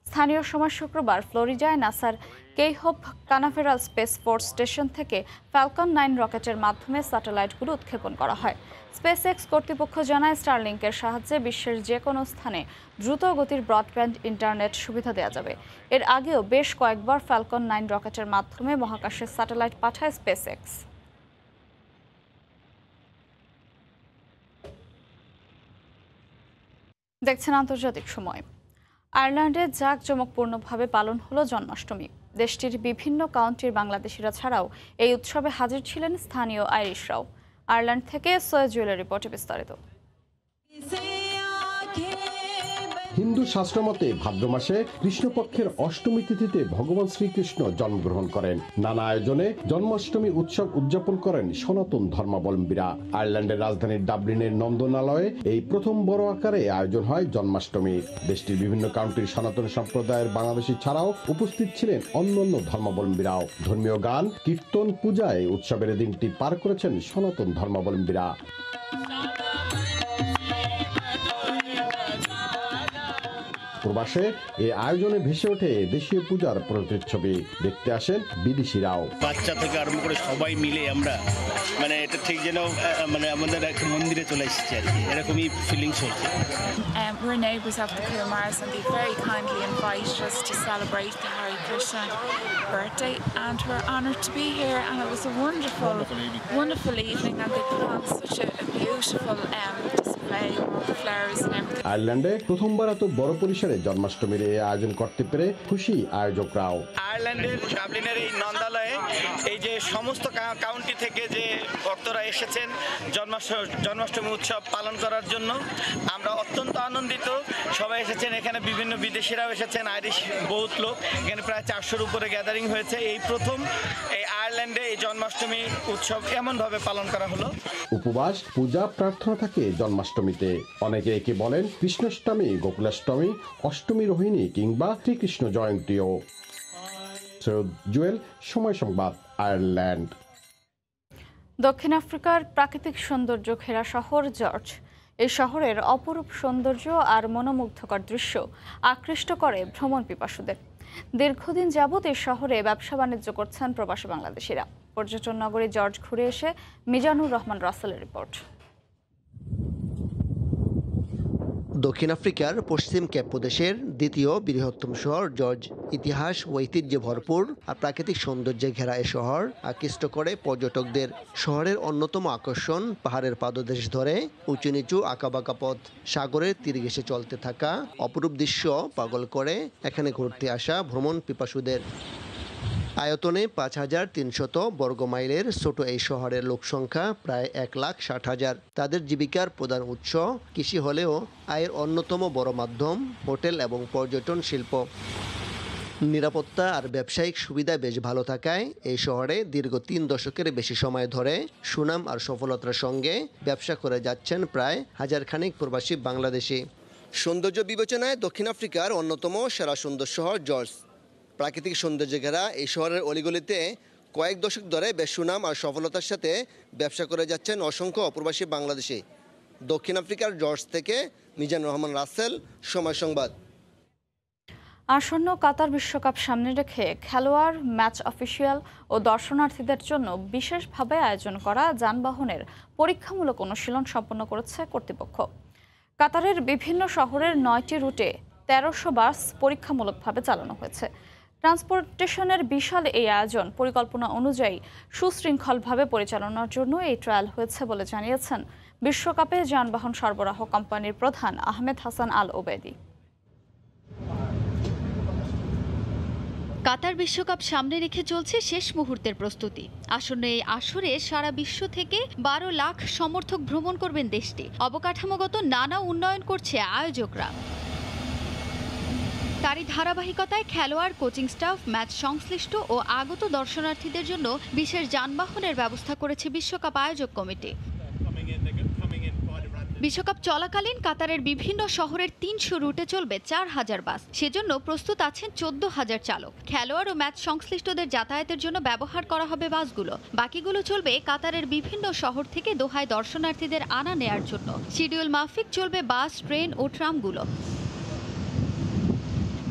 স্থানীয় সময় শুক্রবার ফ্লোরিডায় নাসার কেইহোপ কানাভেরাল স্পেস ফোর্স স্টেশন থেকে ফ্যালকন নাইন রকেটের মাধ্যমে স্যাটেলাইটগুলো উৎক্ষেপণ করা হয়। স্পেস এক্স কর্তৃপক্ষ জানায়, স্টারলিংকের সাহায্যে বিশ্বের যে কোনো স্থানে দ্রুত গতির ব্রডব্যান্ড ইন্টারনেট সুবিধা দেওয়া যাবে। এর আগেও বেশ কয়েকবার ফ্যালকন নাইন রকেটের মাধ্যমে মহাকাশে স্যাটেলাইট পাঠায় স্পেস এক্স দেখছেন আন্তর্জাতিক সময়। আয়ারল্যান্ডে জাঁকজমকপূর্ণভাবে পালন হলো জন্মাষ্টমী। দেশটির বিভিন্ন কাউন্টির বাংলাদেশিরা ছাড়াও এই উৎসবে হাজির ছিলেন স্থানীয় আইরিশরাও। আয়ারল্যান্ড থেকে সৈয়দ জুয়েলের রিপোর্টে বিস্তারিত। হিন্দু শাস্ত্রমতে ভাদ্র মাসে কৃষ্ণপক্ষের অষ্টমী তিথিতে ভগবান শ্রীকৃষ্ণ জন্মগ্রহণ করেন। নানা আয়োজনে জন্মাষ্টমী উৎসব উদযাপন করেন সনাতন ধর্মাবলম্বীরা। আয়ারল্যান্ডের রাজধানীর ডাবলিনের নন্দনালয়ে এই প্রথম বড় আকারে আয়োজন হয় জন্মাষ্টমী। দেশটির বিভিন্ন কাউন্টির সনাতন সম্প্রদায়ের বাংলাদেশি ছাড়াও উপস্থিত ছিলেন অন্যান্য ধর্মাবলম্বীরাও। ধর্মীয় গান, কীর্তন, পূজায় উৎসবের দিনটি পার করেছেন সনাতন ধর্মাবলম্বীরা। প্রবাসে এই আয়োজনে ভেসে ওঠে দেশীয় পূজার প্রতিচ্ছবি দেখতে আসেন বিদেশিরাও বাচ্চা থেকে আরম্ভ করে সবাই মিলে আমরা মানে এটা ঠিক যেন মানে আমাদের একটা মন্দিরে চলে এসেছি আর কি এরকমই ফিলিংস হচ্ছে Um, we're neighbours of the Kumars and they very kindly invited us to celebrate the Hare Krishna birthday and we're honoured to be here and it was a wonderful, wonderful evening, wonderful evening and they put on such a, a beautiful um, আয়ারল্যান্ডে প্রথমবার এত বড় পরিসরে জন্মাষ্টমীর এই আয়োজন করতে পেরে খুশি আয়োজকরাও। আয়ারল্যান্ডের ডাবলিনের এই নন্দালয়ে এই যে সমস্ত কা- কাউন্টি থেকে যে ভক্তরা এসেছেন জন্মাষ্টমী উৎসব পালন করার জন্য আমরা অত্যন্ত আনন্দিত। সবাই এসেছেন এখানে বিভিন্ন বিদেশিরাও এসেছেন আইরিশ বহুত লোক এখানে প্রায় চারশোর উপরে গ্যাদারিং হয়েছে। এই প্রথম এই আয়ারল্যান্ডে এই জন্মাষ্টমী উৎসব এমনভাবে পালন করা হলো। উপবাস পূজা প্রার্থনা থাকে জন্মাষ্টমীতে অনেকে একে বলেন কৃষ্ণাষ্টমী, গোকুলাষ্টমী, অষ্টমী রোহিণী কিংবা শ্রীকৃষ্ণ জয়ন্তীও? সৈয়দ জুয়েল, সময় সংবাদ, আয়ারল্যান্ড। দক্ষিণ আফ্রিকার প্রাকৃতিক সৌন্দর্য ঘেরা শহর জর্জ। এই শহরের অপরূপ সৌন্দর্য আর মনোমুগ্ধকর দৃশ্য আকৃষ্ট করে ভ্রমণ পিপাসুদের। দীর্ঘদিন যাবৎ এই শহরে ব্যবসা বাণিজ্য করছেন প্রবাসী বাংলাদেশিরা। পর্যটন নগরী জর্জ ঘুরে এসে মিজানুর রহমান রাসেলের রিপোর্ট। দক্ষিণ আফ্রিকার পশ্চিম কেপ প্রদেশের দ্বিতীয় বৃহত্তম শহর জর্জ ইতিহাস ও ঐতিহ্যে ভরপুর আর প্রাকৃতিক সৌন্দর্যে ঘেরা এ শহর আকৃষ্ট করে পর্যটকদের। শহরের অন্যতম আকর্ষণ পাহাড়ের পাদদেশ ধরে উঁচু নিচু আঁকাবাঁকা পথ। সাগরের তীর ঘেসে চলতে থাকা অপরূপ দৃশ্য পাগল করে এখানে ঘুরতে আসা ভ্রমণ পিপাসুদের। আয়তনে পাঁচ হাজার তিনশত বর্গমাইলের ছোট এই শহরের লোকসংখ্যা প্রায় এক লাখ ষাট হাজার। তাদের জীবিকার প্রধান উৎস কৃষি হলেও আয়ের অন্যতম বড় মাধ্যম হোটেল এবং পর্যটন শিল্প। নিরাপত্তা আর ব্যবসায়িক সুবিধা বেশ ভালো থাকায় এই শহরে দীর্ঘ তিন দশকের বেশি সময় ধরে সুনাম আর সফলতার সঙ্গে ব্যবসা করে যাচ্ছেন প্রায় হাজারখানেক প্রবাসী বাংলাদেশি। সৌন্দর্য বিবেচনায় দক্ষিণ আফ্রিকার অন্যতম সেরা সুন্দর শহর জর্জ। প্রাকৃতিক সৌন্দর্য ঘেরা এই শহরের অলিগলিতে কয়েক দশক ধরে বেশ সুনাম আর সফলতার সাথে ব্যবসা করে যাচ্ছেন অসংখ্য অপ্রবাসী বাংলাদেশি। দক্ষিণ আফ্রিকার জর্জ থেকে মিজান রহমান রাসেল, সময় সংবাদ। আসন্ন কাতার বিশ্বকাপ সামনে রেখে খেলোয়াড়, ম্যাচ অফিসিয়াল ও দর্শনার্থীদের জন্য বিশেষভাবে আয়োজন করা যানবাহনের পরীক্ষামূলক অনুশীলন সম্পন্ন করেছে কর্তৃপক্ষ। কাতারের বিভিন্ন শহরের নয়টি রুটে তেরোশো বাস পরীক্ষামূলকভাবে চালানো হয়েছে। ট্রান্সপোর্টেশনের বিশাল এই আয়োজন পরিকল্পনা অনুযায়ী সুশৃঙ্খলভাবে পরিচালনার জন্য এই ট্রায়াল হয়েছে বলে জানিয়েছেন বিশ্বকাপে যানবাহন সরবরাহ কোম্পানির প্রধান আহমেদ হাসান আল ওবেদি। কাতার বিশ্বকাপ সামনে রেখে চলছে শেষ মুহূর্তের প্রস্তুতি। আসন্ন এই আসরে সারা বিশ্ব থেকে বারো লাখ সমর্থক ভ্রমণ করবেন দেশটি। অবকাঠামোগত নানা উন্নয়ন করছে আয়োজকরা। তারই ধারাবাহিকতায় খেলোয়াড়, কোচিং স্টাফ, ম্যাচ সংশ্লিষ্ট ও আগত দর্শনার্থীদের জন্য বিশেষ যানবাহনের ব্যবস্থা করেছে বিশ্বকাপ আয়োজক কমিটি। বিশ্বকাপ চলাকালীন কাতারের বিভিন্ন শহরের তিনশো রুটে চলবে চার হাজার বাস। সেজন্য প্রস্তুত আছেন চোদ্দ হাজার চালক। খেলোয়াড় ও ম্যাচ সংশ্লিষ্টদের যাতায়াতের জন্য ব্যবহার করা হবে বাসগুলো। বাকিগুলো চলবে কাতারের বিভিন্ন শহর থেকে দোহায় দর্শনার্থীদের আনা নেয়ার জন্য। শিডিউল মাফিক চলবে বাস, ট্রেন ও ট্রামগুলো।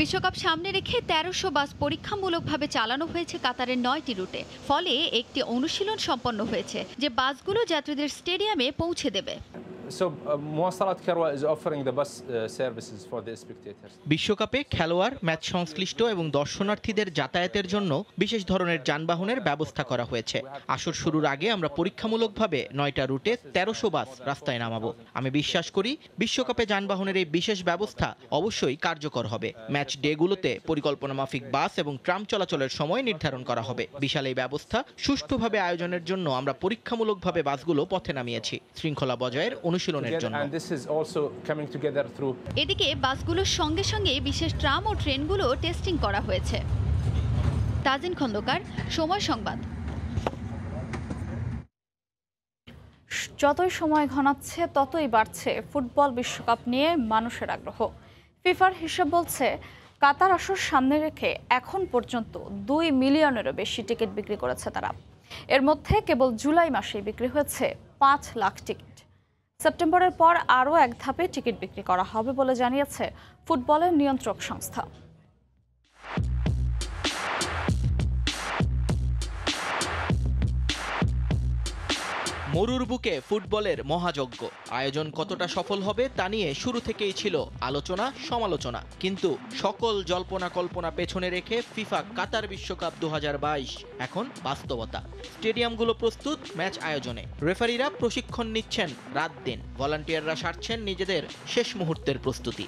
বিশ্বকাপ সামনে রেখে তেরোশো বাস পরীক্ষামূলকভাবে চালানো হয়েছে কাতারের নয়টি রুটে। ফলে একটি অনুশীলন সম্পন্ন হয়েছে, যে বাসগুলো যাত্রীদের স্টেডিয়ামে পৌঁছে দেবে। বিশ্বকাপে খেলোয়াড়, ম্যাচ সংশ্লিষ্ট এবং দর্শনার্থীদের যাতায়াতের জন্য বিশেষ ধরনের যানবাহনের ব্যবস্থা করা হয়েছে। আসর শুরুর আগে আমরা পরীক্ষামূলকভাবে নয়টা রুটে তেরোশো বাস রাস্তায় নামাবো। আমি বিশ্বাস করি, বিশ্বকাপে যানবাহনের এই বিশেষ ব্যবস্থা অবশ্যই কার্যকর হবে। ম্যাচ ডেগুলোতে পরিকল্পনা মাফিক বাস এবং ট্রাম চলাচলের সময় নির্ধারণ করা হবে। বিশাল এই ব্যবস্থা সুষ্ঠুভাবে আয়োজনের জন্য আমরা পরীক্ষামূলকভাবে বাসগুলো পথে নামিয়েছি। শৃঙ্খলা বজায়ের অনুশীলন অনুশীলনের জন্য। এদিকে বাসগুলোর সঙ্গে সঙ্গে বিশেষ ট্রাম ও ট্রেনগুলো টেস্টিং করা হয়েছে। তাজিন খন্দকার সময় সংবাদ। যতই সময় ঘনাচ্ছে ততই বাড়ছে ফুটবল বিশ্বকাপ নিয়ে মানুষের আগ্রহ। ফিফার হিসাব বলছে কাতার আসর সামনে রেখে এখন পর্যন্ত দুই মিলিয়নেরও বেশি টিকিট বিক্রি করেছে তারা। এর মধ্যে কেবল জুলাই মাসেই বিক্রি হয়েছে পাঁচ লাখ টিকিট। সেপ্টেম্বরের পর আরও এক ধাপে টিকিট বিক্রি করা হবে বলে জানিয়েছে ফুটবলের নিয়ন্ত্রক সংস্থা। মরুর বুকে ফুটবলের মহাযজ্ঞ। আয়োজন কতটা সফল হবে তা নিয়ে শুরু থেকেই ছিল আলোচনা, সমালোচনা। কিন্তু সকল জল্পনা কল্পনা পেছনে রেখে ফিফা কাতার বিশ্বকাপ দু হাজার বাইশ এখন বাস্তবতা। স্টেডিয়ামগুলো প্রস্তুত ম্যাচ আয়োজনে। রেফারিরা প্রশিক্ষণ নিচ্ছেন রাত দিন। ভলান্টিয়াররা সারছেন নিজেদের শেষ মুহূর্তের প্রস্তুতি।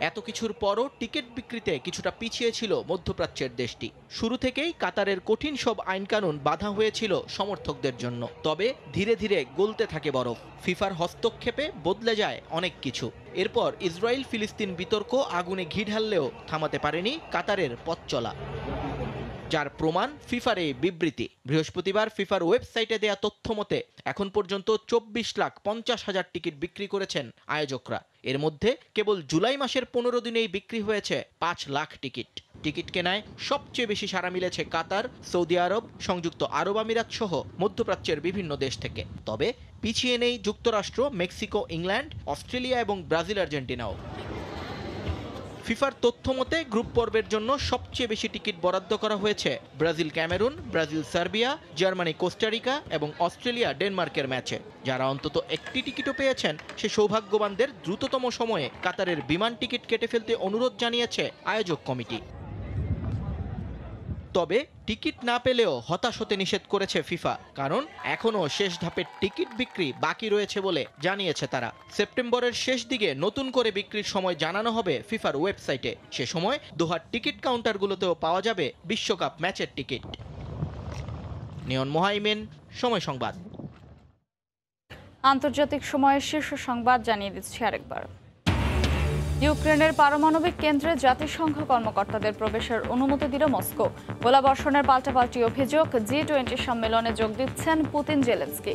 এত কিছুর পরও টিকিট বিক্রিতে কিছুটা পিছিয়ে ছিল মধ্যপ্রাচ্যের দেশটি। শুরু থেকেই কাতারের কঠিন সব আইনকানুন বাধা হয়েছিল সমর্থকদের জন্য। তবে ধীরে ধীরে গলতে থাকে বরফ। ফিফার হস্তক্ষেপে বদলে যায় অনেক কিছু। এরপর ইসরায়েল ফিলিস্তিন বিতর্ক আগুনে ঘি ঢাললেও থামাতে পারেনি কাতারের পথ চলা। যার প্রমাণ ফিফার এই বিবৃতি। বৃহস্পতিবার ফিফার ওয়েবসাইটে দেয়া তথ্য মতে, এখন পর্যন্ত চব্বিশ লাখ পঞ্চাশ হাজার টিকিট বিক্রি করেছেন আয়োজকরা। এর মধ্যে কেবল জুলাই মাসের পনেরো দিনেই বিক্রি হয়েছে পাঁচ লাখ টিকিট। টিকিট কেনায় সবচেয়ে বেশি সাড়া মিলেছে কাতার, সৌদি আরব, সংযুক্ত আরব আমিরাত সহ মধ্যপ্রাচ্যের বিভিন্ন দেশ থেকে। তবে পিছিয়ে নেই যুক্তরাষ্ট্র, মেক্সিকো, ইংল্যান্ড, অস্ট্রেলিয়া এবং ব্রাজিল আর্জেন্টিনাও। ফিফার তথ্য মতে, গ্রুপ পর্বের জন্য সবচেয়ে বেশি টিকিট বরাদ্দ করা হয়েছে। Brazil Cameroon, Brazil Serbia, Germany Costa Rica এবং অস্ট্রেলিয়া ডেনমার্কের ম্যাচে। যারা অন্তত একটি টিকিটও পেয়েছেন, সে সৌভাগ্যবানদের দ্রুততম সময়ে কাতারের বিমান টিকিট কেটে ফেলতে অনুরোধ জানিয়েছে আয়োজক কমিটি। তবে টিকিট না পেলেও হতাশ হতে নিষেধ করেছে ফিফা, কারণ এখনও শেষ ধাপের টিকিট বিক্রি বাকি রয়েছে বলে জানিয়েছে তারা। সেপ্টেম্বরের শেষ দিকে নতুন করে বিক্রির সময় জানানো হবে ফিফার ওয়েবসাইটে। সে সময় দোহার টিকিট কাউন্টারগুলোতেও পাওয়া যাবে বিশ্বকাপ ম্যাচের টিকিট। নিয়ন মোহাইমেন, সময় সংবাদ। আন্তর্জাতিক সময়ের শীর্ষ সংবাদ জানিয়ে দিচ্ছি আরেকবার। ইউক্রেনের পারমাণবিক কেন্দ্রে জাতিসংঘ কর্মকর্তাদের প্রবেশের অনুমতি দিল মস্কো। গোলাবর্ষণের পাল্টাপাল্টি অভিযোগ জি টোয়েন্টি সম্মেলনে যোগ দিচ্ছেন পুতিন জেলেন্সকি।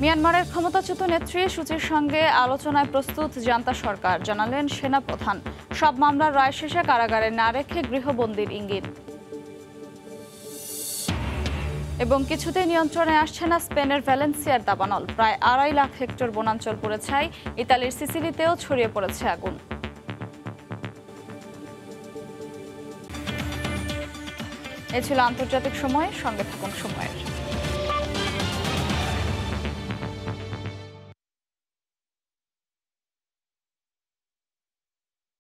মিয়ানমারের ক্ষমতাচ্যুত নেত্রী সূচির সঙ্গে আলোচনায় প্রস্তুত জান্তা সরকার, জানালেন সেনাপ্রধান। সব মামলার রায় শেষে কারাগারে না রেখে গৃহবন্দির ইঙ্গিত। এবং কিছুতেই নিয়ন্ত্রণে আসছে না স্পেনের ভ্যালেন্সিয়ার দাবানল। প্রায় আড়াই লাখ হেক্টর বনাঞ্চল পড়ে ছাই, ইতালির সিসিলিতেও ছড়িয়ে পড়েছে আগুন। এ ছিল আন্তর্জাতিক সময়, সঙ্গে থাকুন সময়ের।